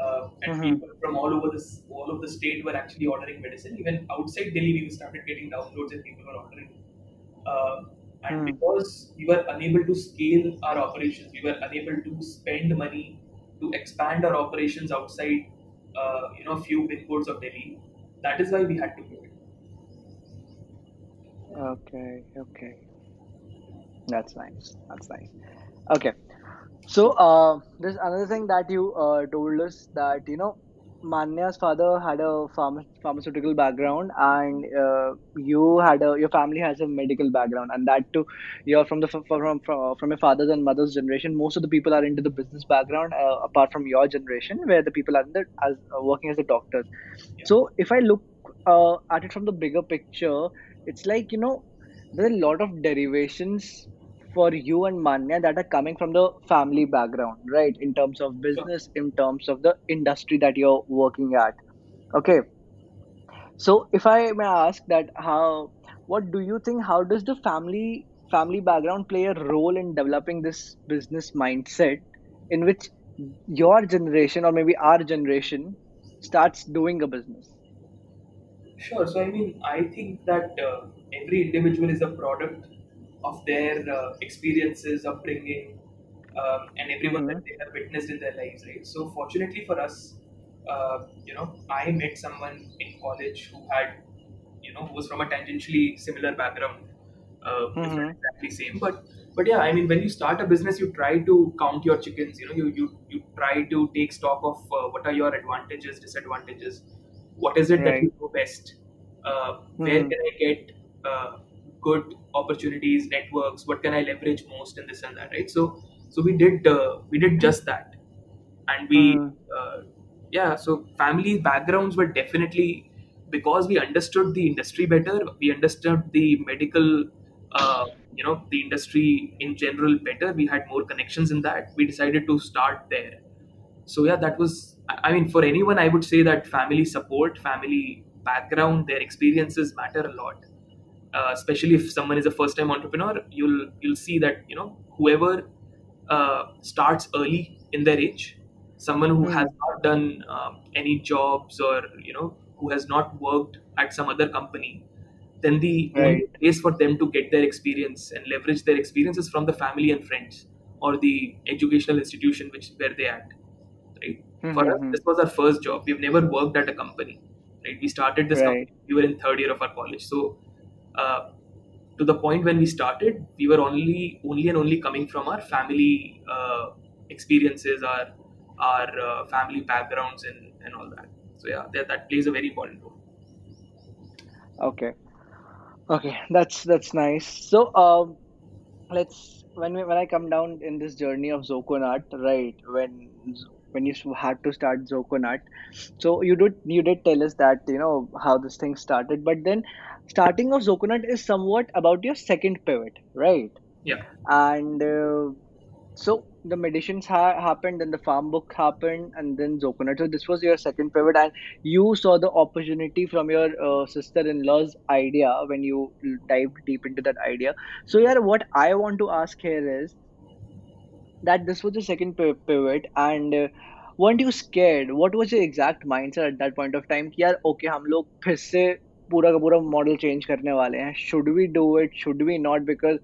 uh, and Mm-hmm. people from all over this, all of the state were actually ordering medicine. Even outside Delhi, we started getting downloads and people were ordering. Uh, and Mm. because we were unable to scale our operations, we were unable to spend money to expand our operations outside, uh, you know, a few pin codes of Delhi. That is why we had to pivot. Okay. Okay. That's nice. That's nice. Okay. So, uh, there's another thing that you uh, told us that you know, Manya's father had a pharma- pharmaceutical background, and uh, you had a your family has a medical background, and that too, you're from the from from from your father's and mother's generation. Most of the people are into the business background, uh, apart from your generation, where the people are in the, as uh, working as the doctors. Yeah. So, if I look uh, at it from the bigger picture, it's like you know, there are a lot of derivations for you and Manya that are coming from the family background, right? In terms of business, in terms of the industry that you're working at. Okay. So if I may ask that how what do you think how does the family family background play a role in developing this business mindset in which your generation or maybe our generation starts doing a business? Sure. So, I mean, I think that uh, every individual is a product of their uh, experiences, upbringing, um, and everyone hmm that they have witnessed in their lives, right? So, fortunately for us, uh, you know, I met someone in college who had, you know, who was from a tangentially similar background, uh, if not exactly same, but but yeah, I mean, when you start a business, you try to count your chickens. You know, you you you try to take stock of uh, what are your advantages, disadvantages, what is it that you know best, uh, where hmm can I get uh, good opportunities, networks, what can I leverage most, and this and that, right? So so we did uh, we did just that, and we hmm uh, yeah. So family backgrounds were definitely because we understood the industry better. We understood the medical. Uh, you know the industry in general better we had more connections in that we decided to start there so yeah that was I mean for anyone i would say that family support family background their experiences matter a lot uh, especially if someone is a first time entrepreneur you'll you'll see that you know whoever uh, starts early in their age someone who has hmm not done um, any jobs or you know who has not worked at some other company then the Right. place for them to get their experience and leverage their experiences from the family and friends or the educational institution which where they at right? For us hmm. this was our first job. We've never worked at a company right? We started this Right. company we were in third year of our college. So uh, to the point when we started we were only only and only coming from our family uh, experiences our our uh, family backgrounds and and all that so yeah that, that plays a very important role Okay. Okay. That's that's nice. So um let's when we, when I come down in this journey of Zoconut, right? When when you had to start Zoconut. So you did you did tell us that you know how this thing started, but then starting of Zoconut is somewhat about your second pivot, right? Yeah. And uh, so the medicines ha- happened, then the farm book happened, and then Zoconut. So this was your second pivot, and you saw the opportunity from your uh, sister-in-law's idea when you dived deep into that idea. So yeah, what I want to ask here is that this was the second pi- pivot, and uh, weren't you scared? What was your exact mindset at that point of time? कि यार okay हम लोग फिर से पूरा का पूरा model change करने वाले हैं। Should we do it should we not because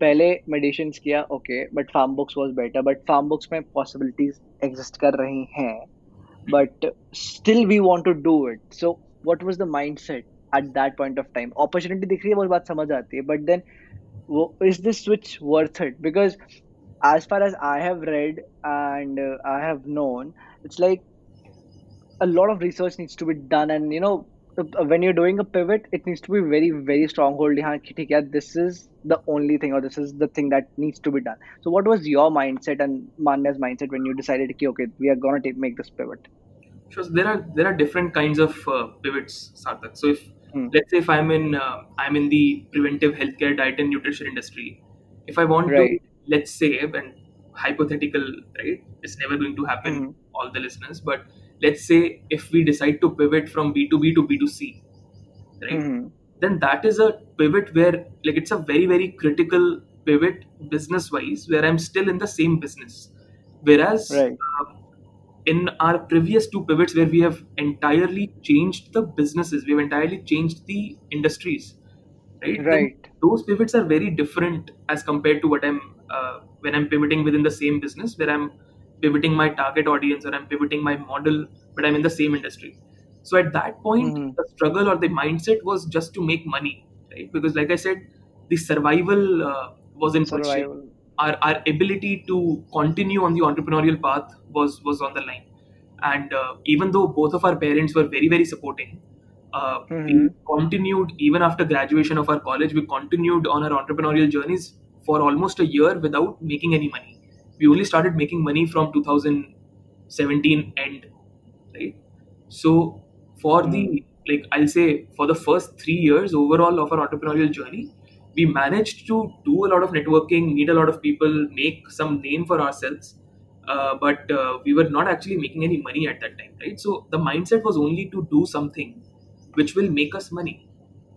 पहले मेडिशन किया okay but farm books was better but farm books में पॉसिबिलिटीज एग्जिस्ट कर रही हैं। But still we want to do it so what was the mind set at that point of time opportunity दिख रही है, वो बात समझ आती है। बट देन वो is this switch worth it because as far as I have read and I have known it's like a lot of research needs to be done and you know so uh, when you're doing a pivot it needs to be very very stronghold yeah this is the only thing or this is the thing that needs to be done so what was your mindset and manya's mindset when you decided okay, okay we are going to make this pivot so there are there are different kinds of uh, pivots Sarthak. so if hmm. let's say if i'm in uh, i'm in the preventive healthcare diet and nutrition industry if i want right. to let's say and hypothetical right it's never going to happen hmm. all the listeners but let's say if we decide to pivot from B two B to B two C, right? Mhm. Then that is a pivot where like it's a very very critical pivot business wise where I'm still in the same business, whereas Right. uh, in our previous two pivots where we have entirely changed the businesses we've entirely changed the industries right then those pivots are very different as compared to what i'm uh, when i'm pivoting within the same business where i'm pivoting my target audience or i'm pivoting my model but i'm in the same industry. So at that point Mhm. the struggle or the mindset was just to make money right? Because like i said the survival uh, was in shape our, our ability to continue on the entrepreneurial path was was on the line. And uh, even though both of our parents were very very supporting uh, we Mhm. continued even after graduation of our college we continued on our entrepreneurial journeys for almost a year without making any money we only started making money from 2017 end right? So for the like i'll say for the first three years overall of our entrepreneurial journey we managed to do a lot of networking meet a lot of people make some name for ourselves uh, but uh, we were not actually making any money at that time right? So the mindset was only to do something which will make us money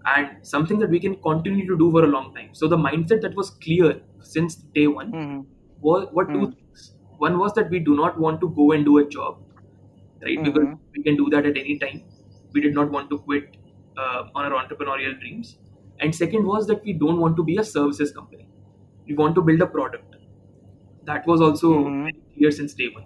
and something that we can continue to do for a long time. So the mindset that was clear since day one Mhm. Were, were two Mm. things one was that we do not want to go and do a job right because Mhm. we can do that at any time we did not want to quit uh, on our entrepreneurial dreams and second was that we don't want to be a services company we want to build a product that was also Mhm. very clear since day one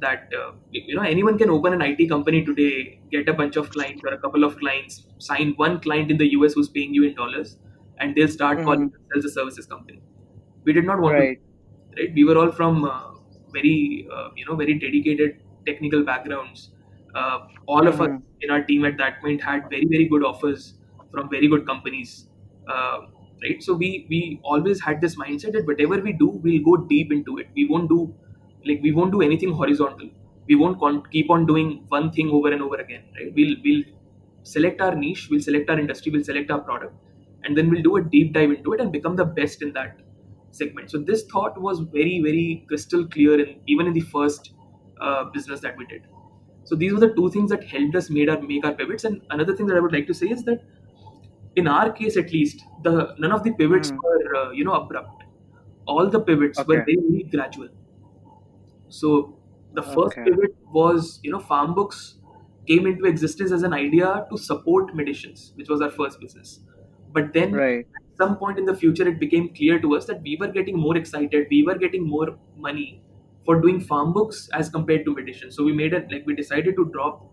that uh, you know anyone can open an IT company today, get a bunch of clients or a couple of clients, sign one client in the US who's paying you in dollars, and they'll start calling Mhm. themselves a services company. We did not want Right. to, right? We were all from uh, very uh, you know very dedicated technical backgrounds. Uh, all of us Mhm. in our team at that point had very very good offers from very good companies. Right so we we always had this mindset that whatever we do we'll go deep into it we won't do like we won't do anything horizontal we won't con- keep on doing one thing over and over again right we'll we'll select our niche we'll select our industry we'll select our product and then we'll do a deep dive into it and become the best in that segment. So this thought was very very crystal clear in even in the first uh, business that we did. So these were the two things that helped us made our make our pivots. And another thing that i would like to say is that in our case at least the none of the pivots Mhm. were uh, you know abrupt. All the pivots were very, very gradual. So the first Okay. pivot was you know farm books came into existence as an idea to support medicines which was our first business. But then Right. Some point in the future it became clear to us that we were getting more excited we were getting more money for doing farm books as compared to medicines so we made it like we decided to drop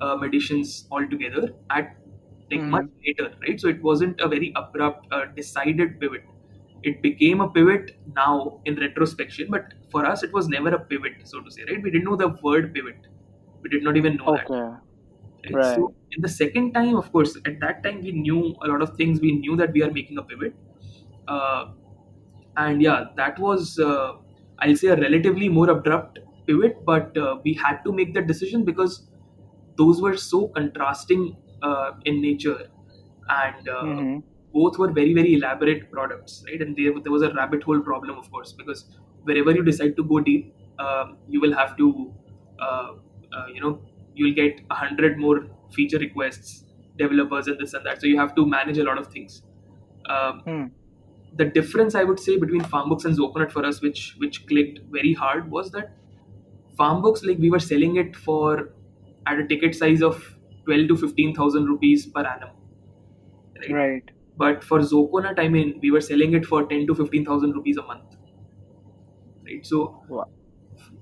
uh, medicines altogether at like Mhm. much later right so it wasn't a very abrupt uh, decided pivot it became a pivot now in retrospection but for us it was never a pivot so to say right we didn't know the word pivot we did not even know that Okay. right? Right. So in the second time, of course, at that time we knew a lot of things. We knew that we are making a pivot, uh, and yeah, that was uh, I'll say a relatively more abrupt pivot, but uh, we had to make that decision because those were so contrasting uh, in nature, and uh, Mm-hmm. both were very very elaborate products, right? And there there was a rabbit hole problem, of course, because wherever you decide to go deep, um, you will have to, uh, uh, you know, you'll get a hundred more feature requests, developers, and this and that. So you have to manage a lot of things. Um, Hmm. the difference I would say between Farmbooks and Zoconut for us, which which clicked very hard, was that Farmbooks like we were selling it for at a ticket size of twelve to fifteen thousand rupees per annum, right? Right. But for Zoconut, I mean, we were selling it for ten to fifteen thousand rupees a month, right? So Wow.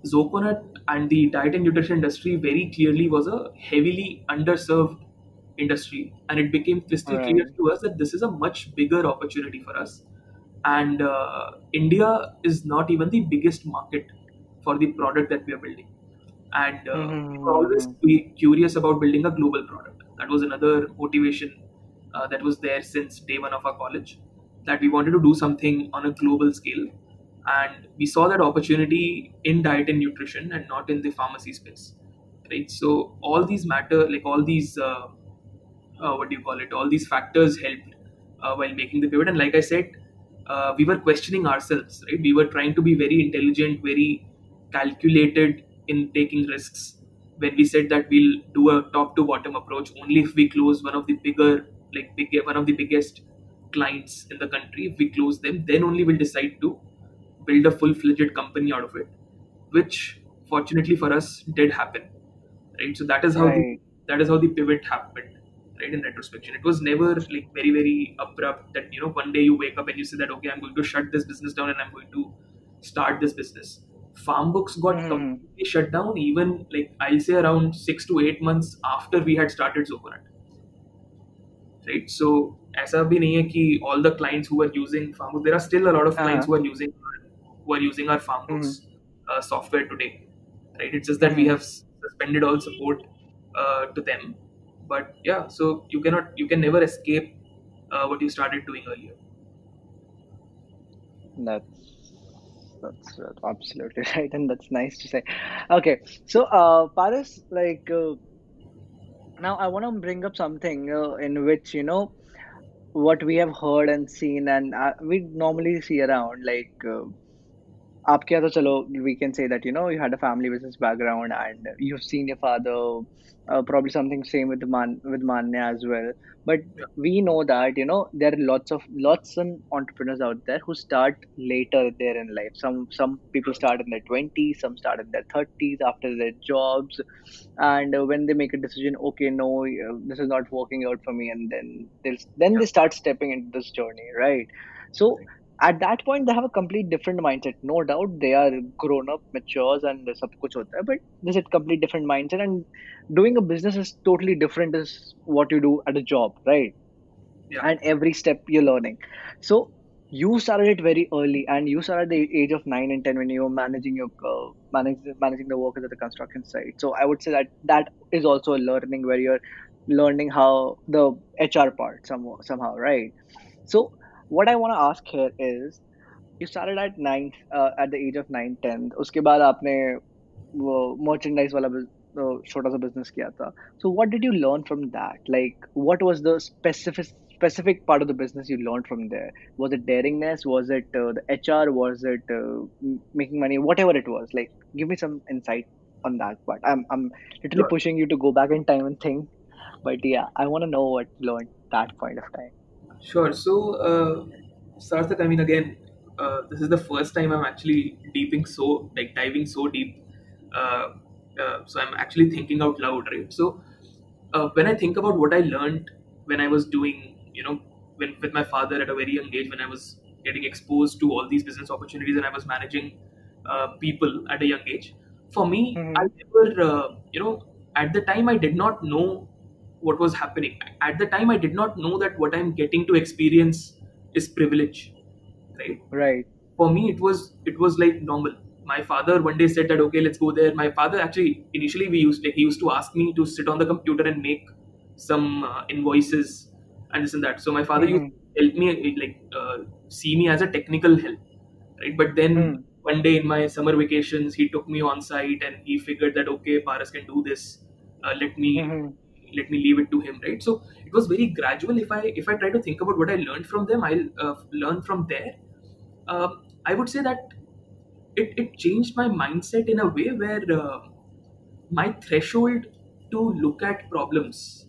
Zoconut and the diet and nutrition industry very clearly was a heavily underserved industry, and it became crystal clear to us that this is a much bigger opportunity for us. And uh, India is not even the biggest market for the product that we are building. And uh, we were always Mm-hmm. be curious about building a global product. That was another motivation uh, that was there since day one of our college, that we wanted to do something on a global scale and we saw that opportunity in diet and nutrition and not in the pharmacy space right? So all these matter like all these uh, uh, what do you call it? All these factors helped uh, while making the pivot. And like i said uh, we were questioning ourselves right? We were trying to be very intelligent very calculated in taking risks. When we said that we'll do a top to bottom approach only if we close one of the bigger like big one of the biggest clients in the country if we close them then only we'll decide to build a full-fledged company out of it which fortunately for us did happen right so that is how the, Right. that is how the pivot happened right in retrospection it was never like very very abrupt that you know one day you wake up and you say that okay i'm going to shut this business down and i'm going to start this business farm books got Mhm. completely shut down even like i'll say around six to eight months after we had started zoconut right so ऐसा भी नहीं है कि all the clients who were using farmbooks there are still a lot of clients Uh-huh. who are using who are using our farmbooks uh, software today right it's just that we Mhm. have suspended all support uh, to them but yeah so you cannot you can never escape uh, what you started doing earlier That's that's absolutely right, and that's nice to say. Okay, so uh, Paras, like uh, now, I want to bring up something uh, in which you know what we have heard and seen, and uh, we normally see around, like aapke to we can say that you know you had a family business background and you've seen your father uh, probably something same with man with manya as well. But we know that you know there are lots of lots of entrepreneurs out there who start later there in life. Some some people start in their 20s some start in their 30s after their jobs. And when they make a decision okay no uh, this is not working out for me and then they'll then they start stepping into this journey right? So at that point they have a complete different mindset. No doubt they are grown up matures and sab kuch hota hai, but there's a complete different mindset and doing a business is totally different is what you do at a job right? Yeah. And every step you're learning. So you started it very early and you started at the age of 9 and 10 when you were managing your uh, manage, managing the workers at the construction site. So i would say that that is also a learning where you're learning how the hr part somehow somehow right? So what i want to ask here is you started at ninth uh, at the age of 9 10 उसके बाद आपने वो merchandise वाला bus- uh, छोटा सा business किया था so what did you learn from that like what was the specific specific part of the business you learned from there was it daringness was it uh, the hr was it uh, m- making money whatever it was like give me some insight on that part i'm i'm literally sure pushing you to go back in time and think but yeah i want to know what you learned that point of time Sure. So, uh, Sarthak, I mean, again, uh, this is the first time I'm actually deeping so, like diving so deep. Uh, uh, so I'm actually thinking out loud, right? So, uh, when I think about what I learned when I was doing, you know, when with my father at a very young age, when I was getting exposed to all these business opportunities and I was managing uh, people at a young age, for me, mm-hmm. I never, uh, you know, at the time I did not know what was happening. At the time, I did not know that what I'm getting to experience is privilege, right? right For me, it was it was like normal. My father one day said that okay, let's go there. My father actually initially we used like he used to ask me to sit on the computer and make some uh, invoices and this and that. So my father used mm-hmm. to help me like uh, see me as a technical help, right? But then Mm. one day in my summer vacations, he took me on site and he figured that okay, Paras can do this. Uh, let me Mm-hmm. Let me leave it to him, right? So it was very gradual. If I if I try to think about what I learned from them, I'll uh, learn from there. Um, I would say that it, it changed my mindset in a way where uh, my threshold to look at problems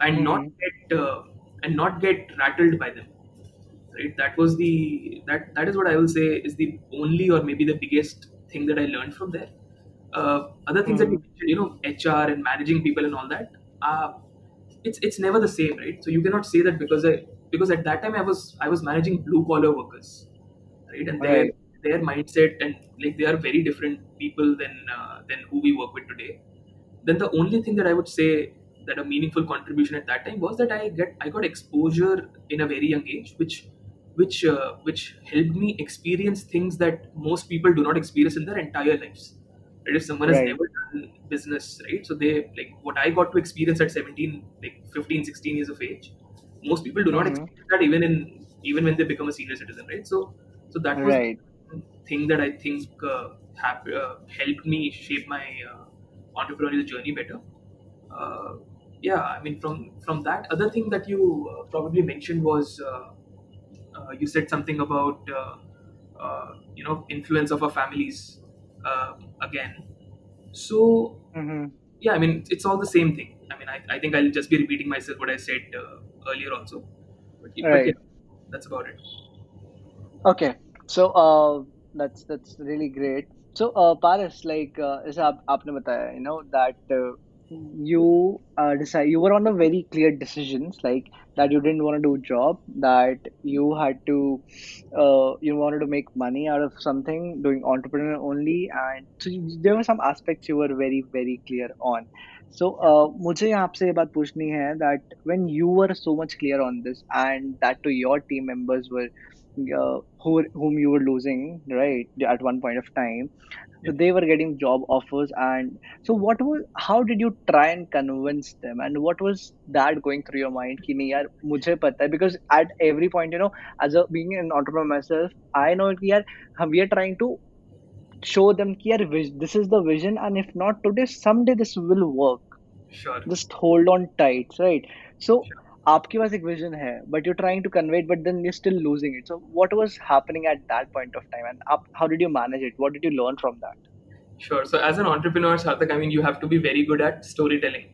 and not Mm-hmm. get uh, and not get rattled by them right that was the that that is what i will say is the only or maybe the biggest thing that i learned from there uh, other things that you Mm-hmm. mentioned you know hr and managing people and all that uh, it's it's never the same right so you cannot say that because i because at that time i was i was managing blue collar workers right and their Right. their mindset and like they are very different people than uh, than who we work with today then the only thing that I would say that a meaningful contribution at that time was that I get I got exposure in a very young age, which which uh, which helped me experience things that most people do not experience in their entire lives. Right? If someone has never done business, right? So they like what I got to experience at 17, like 15, 16 years of age. Most people do not Mm-hmm. experience that even in even when they become a senior citizen, right? So so that was Right. thing that I think uh, hap- uh, helped me shape my uh, entrepreneurial journey better. Uh, yeah, I mean, from from that other thing that you uh, probably mentioned was uh, uh, you said something about uh, uh, you know influence of our families again. So, mm-hmm. yeah, I mean, it's all the same thing. I mean, I, I think I'll just be repeating myself what I said uh, earlier also. But, right. But yeah, that's about it. Okay. So, uh, that's that's really great. So, uh, Paras, like, uh, is आप आपने बताया, you know, that uh, you uh decide you were on a very clear decisions like that you didn't want to do job that you had to uh you wanted to make money out of something doing entrepreneur only and so you, there were some aspects you were very very clear on. So uh मुझे यहाँ आपसे ये बात पूछनी है that when you were so much clear on this and that to your team members were uh, who whom you were losing right at one point of time so they were getting job offers and so what was how did you try and convince them? And what was that going through your mind? Ki yaar mujhe pata because at every point you know as a being an entrepreneur myself i know ki yaar we are trying to show them ki yaar this is the vision and if not today someday this will work. Sure. Just hold on tight right? So sure. आपके पास एक vision है but you're trying to convey it but then you're still losing it so what was happening at that point of time and up, how did you manage it what did you learn from that Sure. So as an entrepreneur, Sarthak, I mean, you have to be very good at storytelling,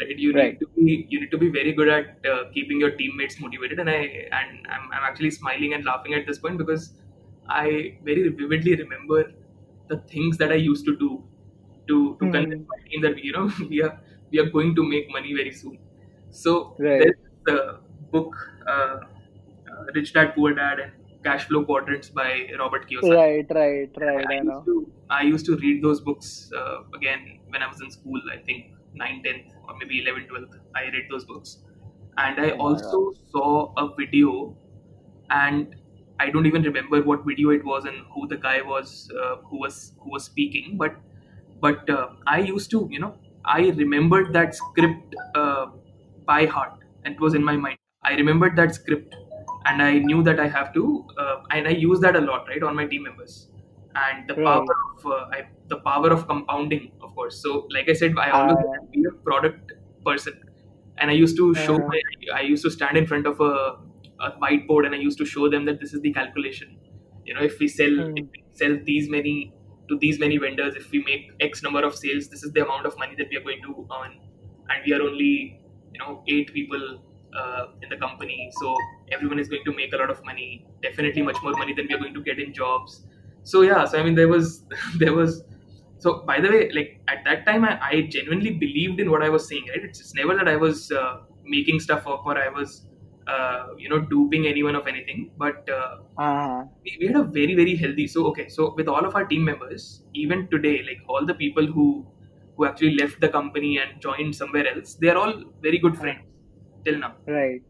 right? You Right. need to be you need to be very good at uh, keeping your teammates motivated. And I and I'm, I'm actually smiling and laughing at this point because I very vividly remember the things that I used to do to to Hmm. convince my team that you know we are we are going to make money very soon. So Right. there's the book uh, uh, Rich Dad Poor Dad and Cash Flow Quadrants by Robert Kiyosaki. right right right I I know used to I used to read those books uh, again when I was in school. I think 9th, 10th, or maybe 11th, 12th. I read those books, and I oh also god saw a video, and I don't even remember what video it was and who the guy was uh, who was who was speaking. But but uh, I used to you know I remembered that script uh, by heart, and it was in my mind. I remembered that script, and I knew that I have to, uh, and I use that a lot, right, on my team members. And the power of uh, I, the power of compounding of course. So like i said i always uh, be a product person. And i used to show uh, my i used to stand in front of a, a whiteboard and i used to show them that this is the calculation. You know if we sell if hmm. we sell these many to these many vendors if we make x number of sales this is the amount of money that we are going to earn. And we are only you know eight people uh, in the company. So everyone is going to make a lot of money definitely much more money than we are going to get in jobs. So yeah so i mean there was there was so by the way like at that time i, I genuinely believed in what i was saying right? It's, it's never that i was uh, making stuff up or i was uh, you know duping anyone of anything but uh, uh, we, we had a very very healthy so okay so with all of our team members even today like all the people who who actually left the company and joined somewhere else they are all very good friends till now. Right.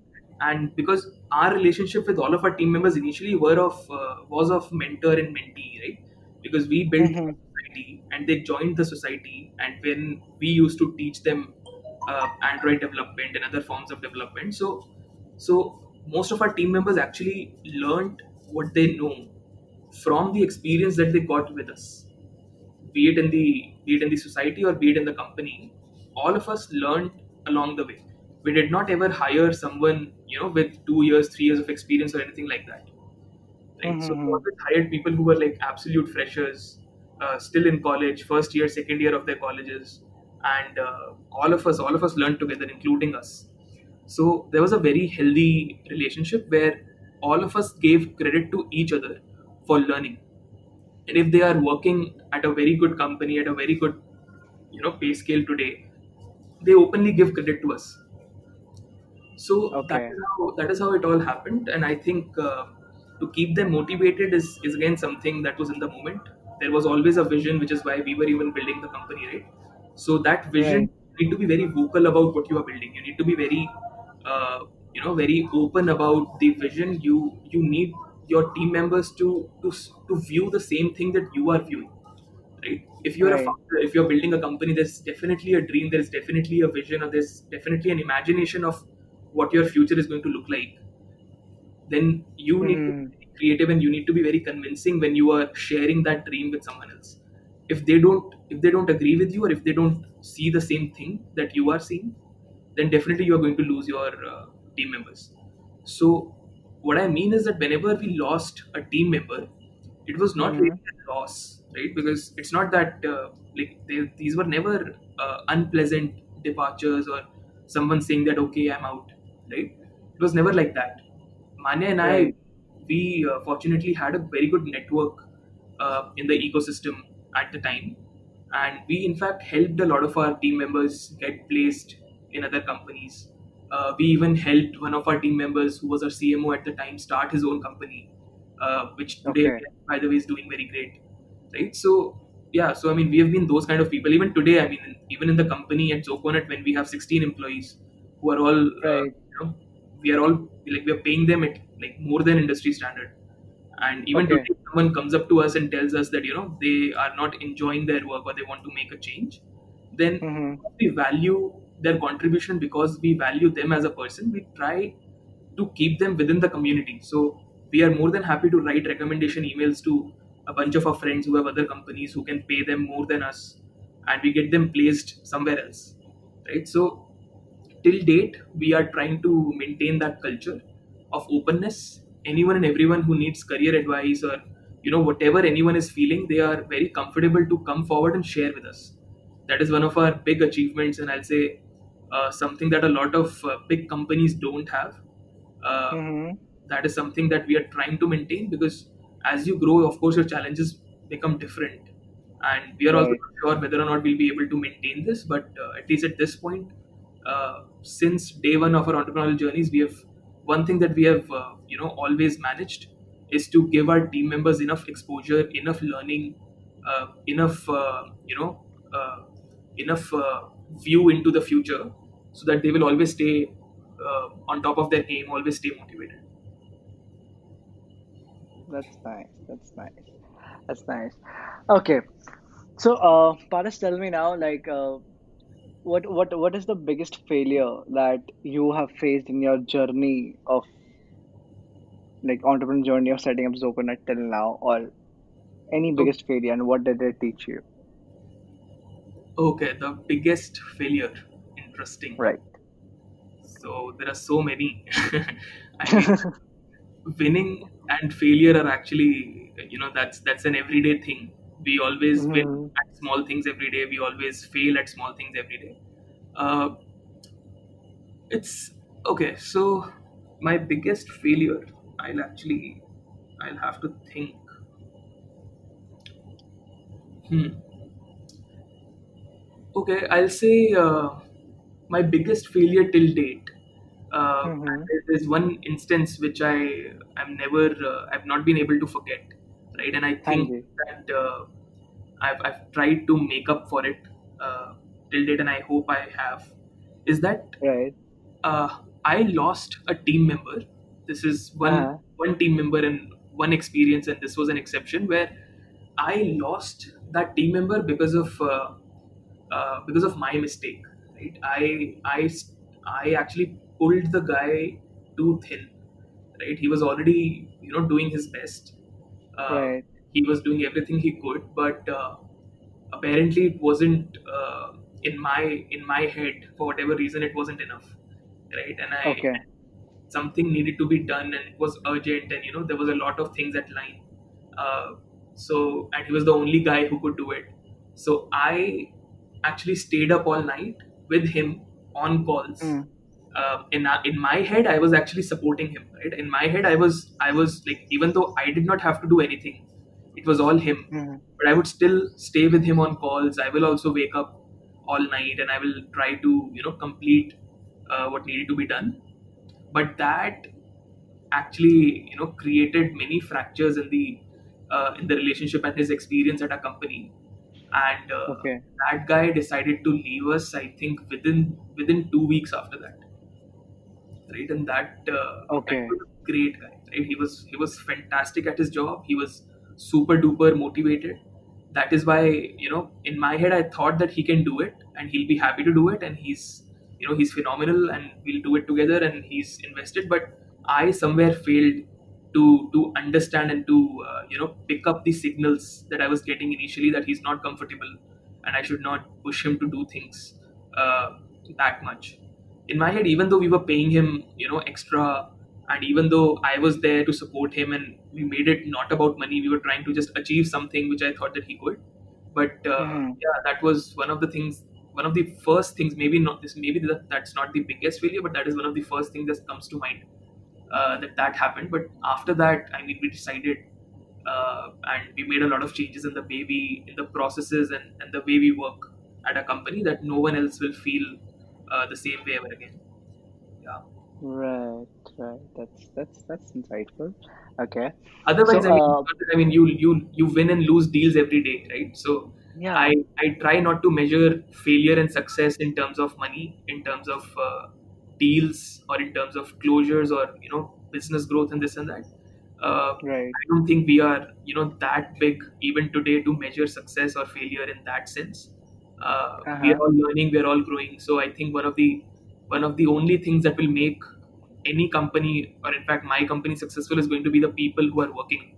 And because our relationship with all of our team members initially were of uh, was of mentor and mentee right? Because we built hmm society and they joined the society and when we used to teach them uh, android development and other forms of development. So so most of our team members actually learned what they know from the experience that they got with us be it in the be it in the society or be it in the company all of us learned along the way. We did not ever hire someone you know with two years three years of experience or anything like that right? So we Mm-hmm. always hired people who were like absolute freshers uh, still in college first year second year of their colleges and uh, all of us all of us learned together including us. So there was a very healthy relationship where all of us gave credit to each other for learning and if they are working at a very good company at a very good you know pay scale today they openly give credit to us. So that Okay. is how that is how it all happened. And i think uh, to keep them motivated is is again something that was in the moment. There was always a vision which is why we were even building the company right? So that vision Right. you need to be very vocal about what you are building. You need to be very uh, you know very open about the vision you you need your team members to to to view the same thing that you are viewing right? If you're a founder if you're building a company there's definitely a dream there's definitely a vision or there's definitely an imagination of what your future is going to look like. Then you need to Mm-hmm. be creative and you need to be very convincing when you are sharing that dream with someone else. If they don't if they don't agree with you or if they don't see the same thing that you are seeing then definitely you are going to lose your uh, team members. So what i mean is that whenever we lost a team member it was not Mm-hmm. really a loss right? Because it's not that uh, like they, these were never uh, unpleasant departures or someone saying that okay i'm out right? It was never like that. Manya and i we uh, fortunately had a very good network uh, in the ecosystem at the time. And we in fact helped a lot of our team members get placed in other companies uh, we even helped one of our team members who was our cmo at the time start his own company uh, which today Okay. by the way is doing very great right so yeah so i mean we have been those kind of people even today i mean even in the company at zoconut when we have 16 employees who are all uh, you know we are all like we are paying them at like more than industry standard and even Okay. today if someone comes up to us and tells us that you know they are not enjoying their work or they want to make a change then Mm-hmm. we value their contribution because we value them as a person we try to keep them within the community. So we are more than happy to write recommendation emails to a bunch of our friends who have other companies who can pay them more than us and we get them placed somewhere else right? So till date we are trying to maintain that culture of openness. Anyone and everyone who needs career advice or you know whatever anyone is feeling they are very comfortable to come forward and share with us. That is one of our big achievements and i'll say uh, something that a lot of uh, big companies don't have uh, Mm-hmm. that is something that we are trying to maintain because as you grow of course your challenges become different and we are also Right. not sure whether or not we'll be able to maintain this but uh, at least at this point uh, since day one of our entrepreneurial journeys we have one thing that we have uh, you know always managed is to give our team members enough exposure enough learning uh, enough uh, you know uh, enough uh, view into the future so that they will always stay uh, on top of their game always stay motivated That's nice. That's nice. That's nice. Okay. So, uh, Paras, tell me now, like, uh, what what what is the biggest failure that you have faced in your journey of like entrepreneur journey of setting up Zoconut till now, or any So, biggest failure, and what did it teach you? okay, the biggest failure. Interesting. Right. So there are so many. I mean, winning and failure are actually, you know, that's that's an everyday thing. We always win hmm at small things every day. We always fail at small things every day. Uh, it's okay. So my biggest failure, I'll actually, I'll have to think. Hmm. Okay, I'll say uh, my biggest failure till date. Uh, hmm there's one instance which I I'm never uh, I've not been able to forget, right? And I think that uh, I've I've tried to make up for it uh, till date, and I hope I have. Is that Right. uh, I lost a team member. This is one Uh-huh. one team member and one experience, and this was an exception where I lost that team member because of uh, uh, because of my mistake. Right? I I I actually pulled the guy too thin. Right? He was already you know doing his best. Uh, Right. he was doing everything he could, but uh, apparently it wasn't uh, in my in my head for whatever reason it wasn't enough, right? And I Okay. something needed to be done and it was urgent and you know there was a lot of things at line uh, so and he was the only guy who could do it so i actually stayed up all night with him on calls. Mm. uh, in in my head i was actually supporting him right? In my head i was i was like even though i did not have to do anything it was all him. Mm. but i would still stay with him on calls. I will also wake up all night and i will try to you know complete uh, what needed to be done. But that actually you know created many fractures in the uh, in the relationship and his experience at a company and uh, Okay. that guy decided to leave us i think within within two weeks after that. Right? And that uh, Okay. that was a great guy right? He was he was fantastic at his job. He was super duper motivated. That is why you know in my head i thought that he can do it and he'll be happy to do it and he's you know he's phenomenal and we'll do it together and he's invested. But i somewhere failed to to understand and to uh, you know pick up the signals that i was getting initially that he's not comfortable and i should not push him to do things uh, that much. In my head even though we were paying him you know extra and even though i was there to support him and we made it not about money we were trying to just achieve something which i thought that he could. But uh, Mhm. yeah that was one of the things one of the first things maybe not this maybe that, that's not the biggest failure but that is one of the first things that comes to mind uh, that that happened but after that i mean we decided uh, and we made a lot of changes in the way we in the processes and, and the way we work at a company that no one else will feel uh, the same way ever again yeah Right. Right. That's that's that's insightful. Okay. otherwise So, I, mean, uh, I mean you you you win and lose deals every day right so Yeah. I, I try not to measure failure and success in terms of money, in terms of uh, deals, or in terms of closures, or you know business growth and this and that. Uh, Right. I don't think we are you know that big even today to measure success or failure in that sense. Uh, We Uh-huh. are all learning, we are all growing. So I think one of the one of the only things that will make any company, or in fact my company, successful is going to be the people who are working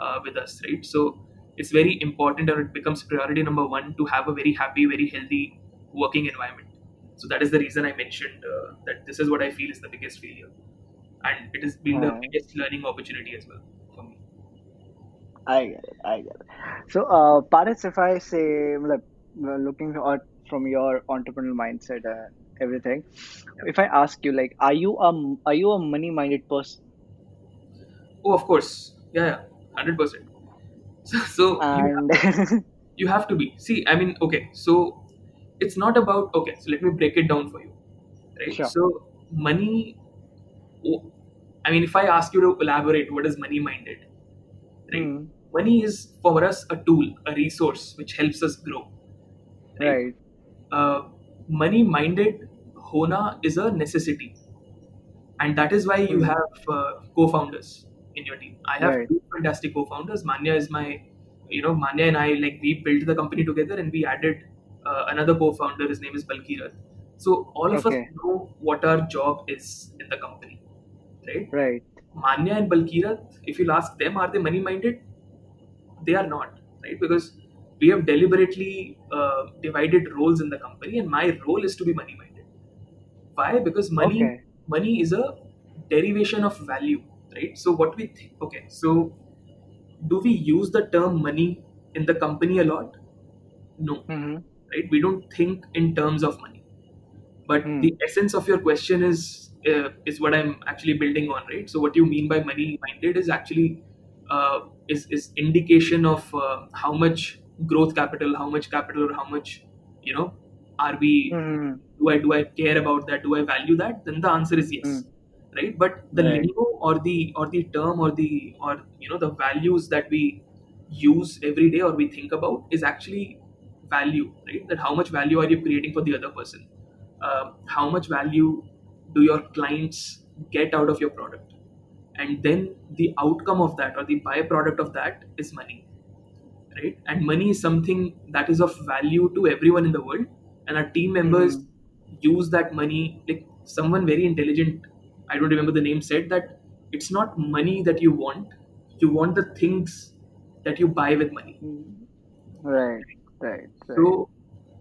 uh, with us, right? So it's very important, or it becomes priority number one to have a very happy, very healthy working environment. So that is the reason I mentioned uh, that this is what I feel is the biggest failure, and it has been the biggest learning opportunity as well for me. I get it. I get it. So, uh, Paras, if I say, like, looking at from your entrepreneurial mindset and everything, if I ask you, like, are you a are you a money-minded person? Oh, of course, yeah, yeah, hundred percent. So, so you And you have to be. See, I mean, okay, so it's not about okay. So let me break it down for you, right? sure. So money. I mean, if I ask you to elaborate, what is money minded? Right? Hmm. Money is for us a tool, a resource which helps us grow. Right? Right. Uh, money minded Hona is a necessity, and that is why you Hmm. have uh, co-founders in your team. I have Right. two fantastic co-founders. Manya is my, you know, Manya and I like we built the company together, and we added uh, another co-founder. His name is Balkirat. So all of us know what our job is in the company, right? Right. Manya and Balkirat, if you'll ask them, are they money minded? They are not, right? Because we have deliberately uh, divided roles in the company, and my role is to be money minded. Why? Because money Okay. money is a derivation of value, right? So what we think, okay, so do we use the term money in the company a lot? No, Mm-hmm. Right? We don't think in terms of money. But Hmm. the essence of your question is uh, is what I'm actually building on, right? So what you mean by money minded is actually uh, is is indication of uh, how much growth capital, how much capital, or how much you know are we Mm-hmm. do I do I care about that? Do I value that? Then the answer is yes, Mm. right? But the Right. lingo or the or the term or the or you know the values that we use every day or we think about is actually value, right? That how much value are you creating for the other person? Uh, how much value do your clients get out of your product? And then the outcome of that or the byproduct of that is money right? And money is something that is of value to everyone in the world, and our team members Mhm. use that money. Like someone very intelligent, I don't remember the name, said that it's not money that you want; you want the things that you buy with money. Mm. Right, right, right. So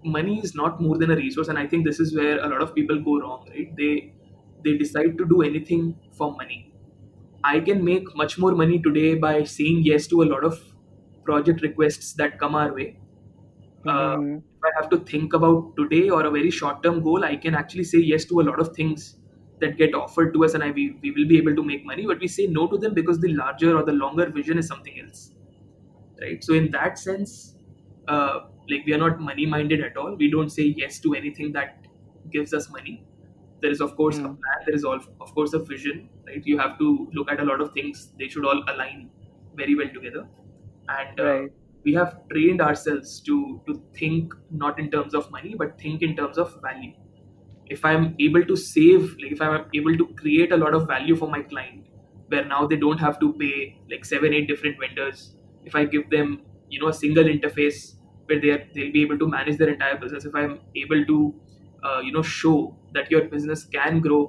money is not more than a resource, and I think this is where a lot of people go wrong. Right? They they decide to do anything for money. I can make much more money today by saying yes to a lot of project requests that come our way. Uh, Mm-hmm. if I have to think about today or a very short term goal, I can actually say yes to a lot of things that get offered to us, and I we, we will be able to make money. But we say no to them because the larger or the longer vision is something else, right? So in that sense, uh, like we are not money minded at all. We don't say yes to anything that gives us money. There is of course a Mm. plan. There is all of course a vision, right? You have to look at a lot of things. They should all align very well together, and uh, Right. we have trained ourselves to to think not in terms of money but think in terms of value if i'm able to save like if i'm able to create a lot of value for my client where now they don't have to pay like seven eight different vendors if i give them you know a single interface where they are, they'll be able to manage their entire business. If i'm able to uh, you know show that your business can grow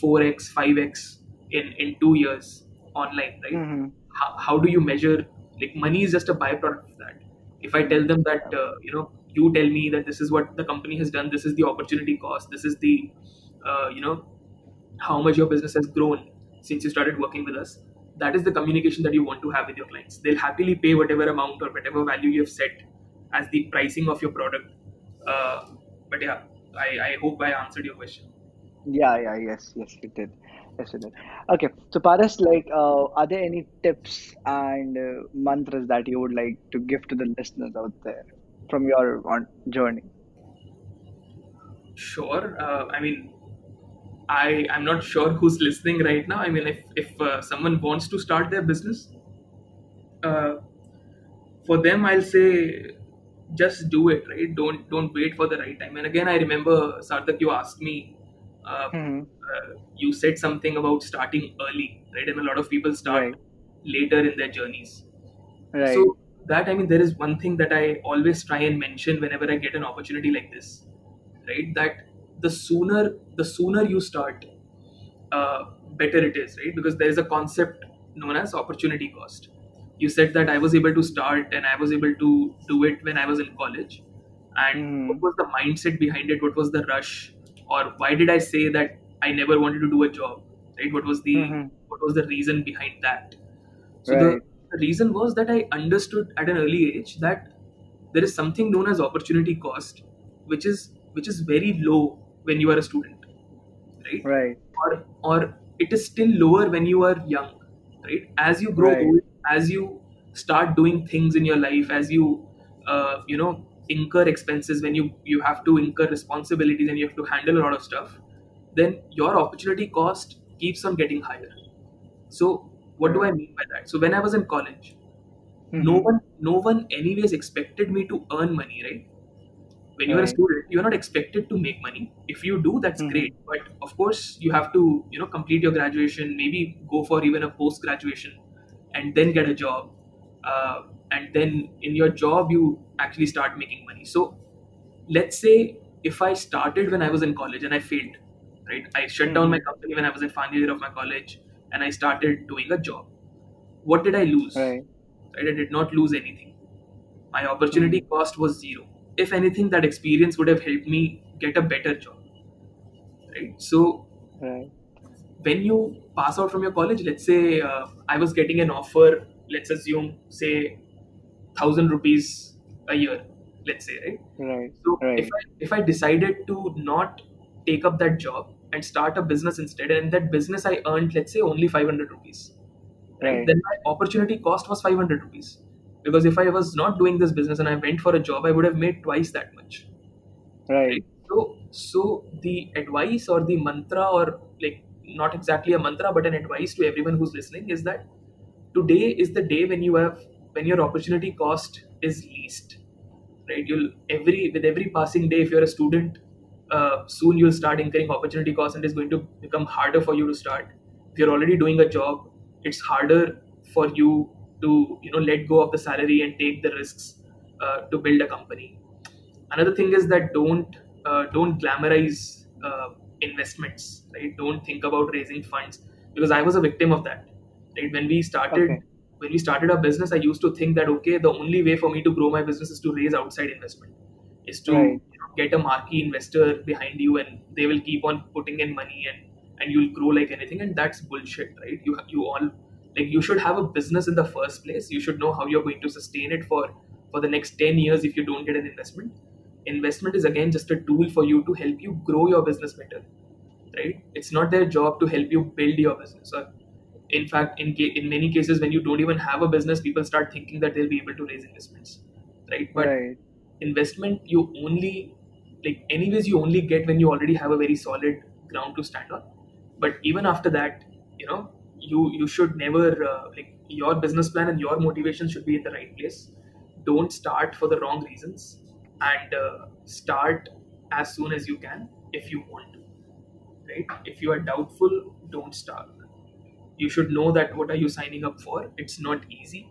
4x 5x in in 2 years online right? Mm-hmm. how, how do you measure like money is just a byproduct of that. If i tell them that uh, you know you tell me that this is what the company has done this is the opportunity cost this is the uh, you know how much your business has grown since you started working with us that is the communication that you want to have with your clients. They'll happily pay whatever amount or whatever value you have set as the pricing of your product uh, but yeah I, I hope i answered your question Yeah, yeah, yes, yes, it did. Yes, it did. Okay, so Paras, like, uh, are there any tips and uh, mantras that you would like to give to the listeners out there from your on journey? Sure. Uh, I mean, I I'm not sure who's listening right now. I mean, if if uh, someone wants to start their business, uh, for them, I'll say just do it. Right? Don't don't wait for the right time. And again, I remember Sarthak, you asked me. Uh, Mm-hmm. uh, you said something about starting early, right? And a lot of people start Right, later in their journeys. right. So that I mean, there is one thing that I always try and mention whenever I get an opportunity like this, right? That the sooner the sooner you start, uh, better it is, right? Because there is a concept known as opportunity cost. You said that I was able to start and I was able to do it when I was in college, and what Mm-hmm. was the mindset behind it? What was the rush, or why did I say that I never wanted to do a job? Right? What was the Mm-hmm. what was the reason behind that? So the, Right. the reason was that I understood at an early age that there is something known as opportunity cost, which is which is very low when you are a student, right? Right. Or or it is still lower when you are young, right? As you grow Right. old, as you start doing things in your life, as you uh, you know incur expenses, when you you have to incur responsibilities and you have to handle a lot of stuff, then your opportunity cost keeps on getting higher. So what do I mean by that? So when I was in college, no Mm-hmm. one no one anyways expected me to earn money, right? When you are a student, you're not expected to make money. If you do, that's Mm-hmm. great. But of course, you have to, you know, complete your graduation, maybe go for even a post graduation, and then get a job. Uh, and then in your job, you actually start making money. So let's say if I started when I was in college and I failed, right? I shut down my Mm-hmm. company when I was in final year of my college and I started doing a job. What did I lose? Right. Right? I did not lose anything. My opportunity Mm-hmm. cost was zero. If anything, that experience would have helped me get a better job. Right? So Right. When you pass out from your college, let's say uh, I was getting an offer, let's assume, say, thousand rupees a year, let's say, right? Right. So if I if I decided to not take up that job and start a business instead, and that business I earned, let's say, only 500 rupees, right? Right. Then my opportunity cost was 500 rupees. Because if I was not doing this business and I went for a job, I would have made twice that much. Right. Right? So so the advice or the mantra or like not exactly a mantra, but an advice to everyone who's listening is that today is the day when you have when your opportunity cost is least right? You'll every with every passing day if you're a student uh, soon you'll start incurring opportunity cost and it's going to become harder for you to start. If you're already doing a job it's harder for you to you know let go of the salary and take the risks uh, to build a company. Another thing is that don't uh, don't glamorize uh, investments right don't think about raising funds because i was a victim of that right when we started Okay. when we started our business, I used to think that okay, the only way for me to grow my business is to raise outside investment, is to Right. you know, get a marquee investor behind you, and they will keep on putting in money, and and you'll grow like anything, and that's bullshit, right? You you all like you should have a business in the first place. You should know how you're going to sustain it for for the next ten years if you don't get an investment. Investment is again just a tool for you to help you grow your business better right? It's not their job to help you build your business. Or in fact, in ca- in many cases, when you don't even have a business, people start thinking that they'll be able to raise investments, right? But Right. investment, you only like anyways, you only get when you already have a very solid ground to stand on. But even after that, you know, you you should never uh, like your business plan and your motivation should be in the right place. Don't start for the wrong reasons, and uh, start as soon as you can if you want to right? If you are doubtful, don't start. You should know that what are you signing up for? It's not easy.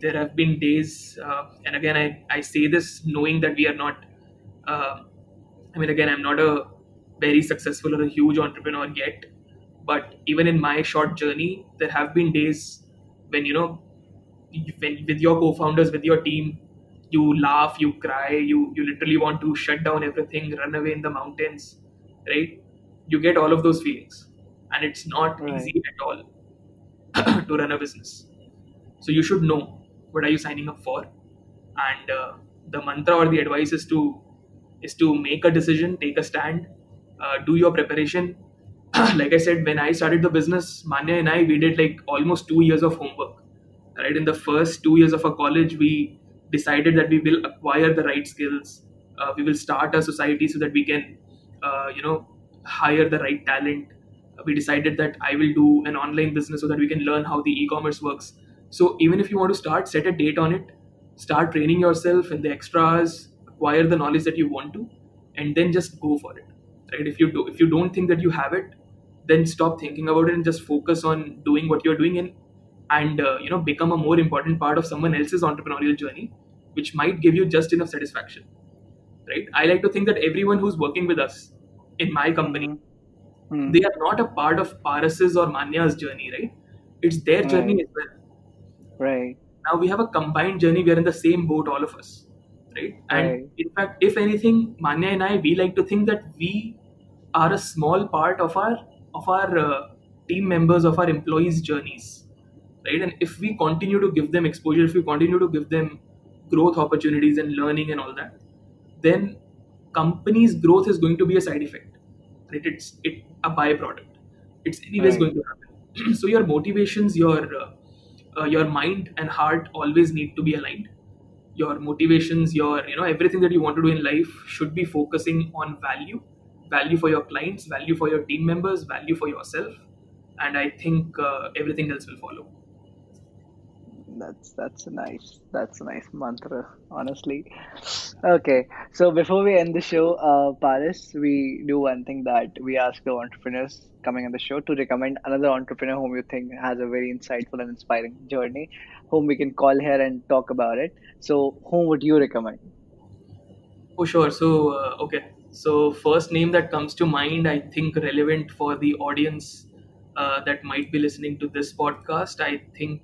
There have been days, uh, and again, I, I say this knowing that we are not, uh, I mean, again, I'm not a very successful or a huge entrepreneur yet, but even in my short journey, there have been days when, you know, when with your co-founders, with your team, you laugh, you cry, you, you literally want to shut down everything, run away in the mountains, right? you get all of those feelings. And it's not Right. easy at all to run a business. So you should know what are you signing up for. And uh, the mantra or the advice is to is to make a decision take a stand uh, do your preparation. Like i said when i started the business manya and i we did like almost two years of homework. Right? In the first two years of our college we decided that we will acquire the right skills. Uh, we will start a society so that we can uh, you know hire the right talent. We decided that i will do an online business so that we can learn how the e-commerce works. So even if you want to start set a date on it start training yourself in the extras acquire the knowledge that you want to and then just go for it right? If you do if you don't think that you have it then stop thinking about it and just focus on doing what you're doing and and uh, you know become a more important part of someone else's entrepreneurial journey which might give you just enough satisfaction right i like to think that everyone who's working with us in my company Hmm. they are not a part of Paras's or Manya's journey, right? It's their journey as well. Right. Now we have a combined journey. We are in the same boat, all of us, right? And Right. in fact, if anything, Manya and I, we like to think that we are a small part of our of our uh, team members, of our employees' journeys, right? And if we continue to give them exposure, if we continue to give them growth opportunities and learning and all that, then company's growth is going to be a side effect right? It's it a byproduct. It's anyways Right. going to happen. So your motivations your uh, uh, your mind and heart always need to be aligned. Your motivations your you know everything that you want to do in life should be focusing on value value for your clients value for your team members value for yourself and i think uh, everything else will follow That's that's a nice that's a nice mantra, honestly. Okay, so before we end the show, uh, Paras, we do one thing that we ask the entrepreneurs coming on the show to recommend another entrepreneur whom you think has a very insightful and inspiring journey, whom we can call here and talk about it. So, whom would you recommend? Oh, sure. So, uh, okay. So, first name that comes to mind, I think relevant for the audience uh, that might be listening to this podcast. I think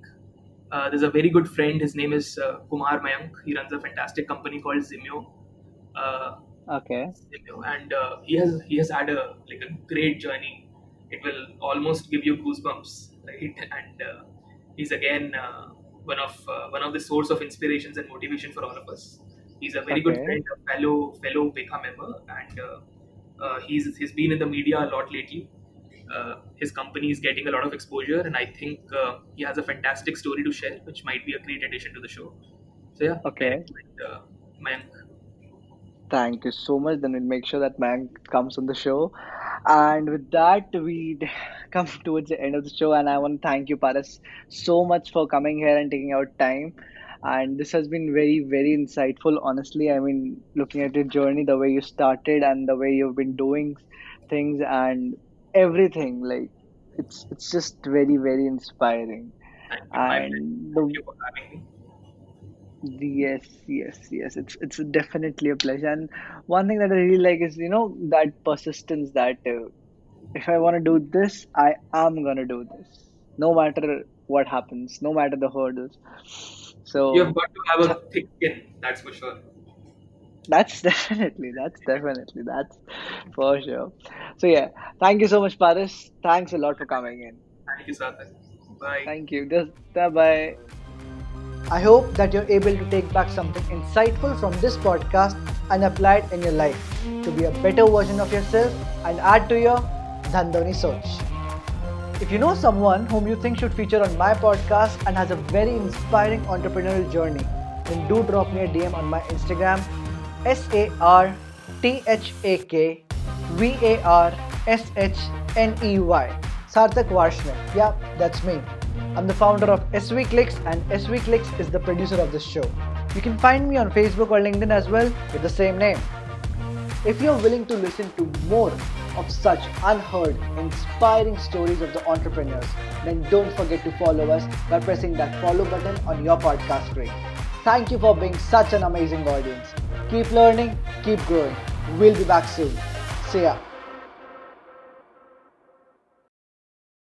uh, there's a very good friend. His name is uh, Kumar Mayank. He runs a fantastic company called Zimyo. Uh, Okay, Zimyo, and uh, he has he has had a like a great journey. It will almost give you goosebumps, right? And uh, he's again uh, one of uh, one of the source of inspirations and motivation for all of us. He's a very good friend, a fellow fellow Becca member, and uh, uh, he's he's been in the media a lot lately. Uh, his company is getting a lot of exposure, and I think uh, he has a fantastic story to share, which might be a great addition to the show. So yeah, okay. recommend uh, Mayank. Thank you so much. Then we'll make sure that man comes on the show. And with that, we come towards the end of the show. And I want to thank you, Paras, so much for coming here and taking out time. And this has been very, very insightful. Honestly, I mean, looking at your journey, the way you started and the way you've been doing things and everything, like it's it's just very, very inspiring. Thank you, my friend. And the you for having me. Yes, yes, yes. It's it's definitely a pleasure. And one thing that I really like is, you know, that persistence that uh, if I want to do this, I am gonna do this. No matter what happens, no matter the hurdles. So You have got to have a thick skin, that's for sure. That's definitely, that's definitely, that's for sure. So yeah, thank you so much, Paras. Thanks a lot for coming in. Thank you, Sarthak. Bye. Thank you. Just bye bye. I hope that you're able to take back something insightful from this podcast and apply it in your life to be a better version of yourself and add to your Dhandho ni Soch. If you know someone whom you think should feature on my podcast and has a very inspiring entrepreneurial journey, then do drop me a DM on my Instagram S A R T H A K V A R S H N E Y. Sarthak Varshney. Yeah, that's me. I'm the founder of SV Clicks and SV Clicks is the producer of this show. You can find me on Facebook or LinkedIn as well with the same name. If you're willing to listen to more of such unheard, inspiring stories of the entrepreneurs, then don't forget to follow us by pressing that follow button on your podcast screen. Thank you for being such an amazing audience. Keep learning, keep growing. We'll be back soon. See ya.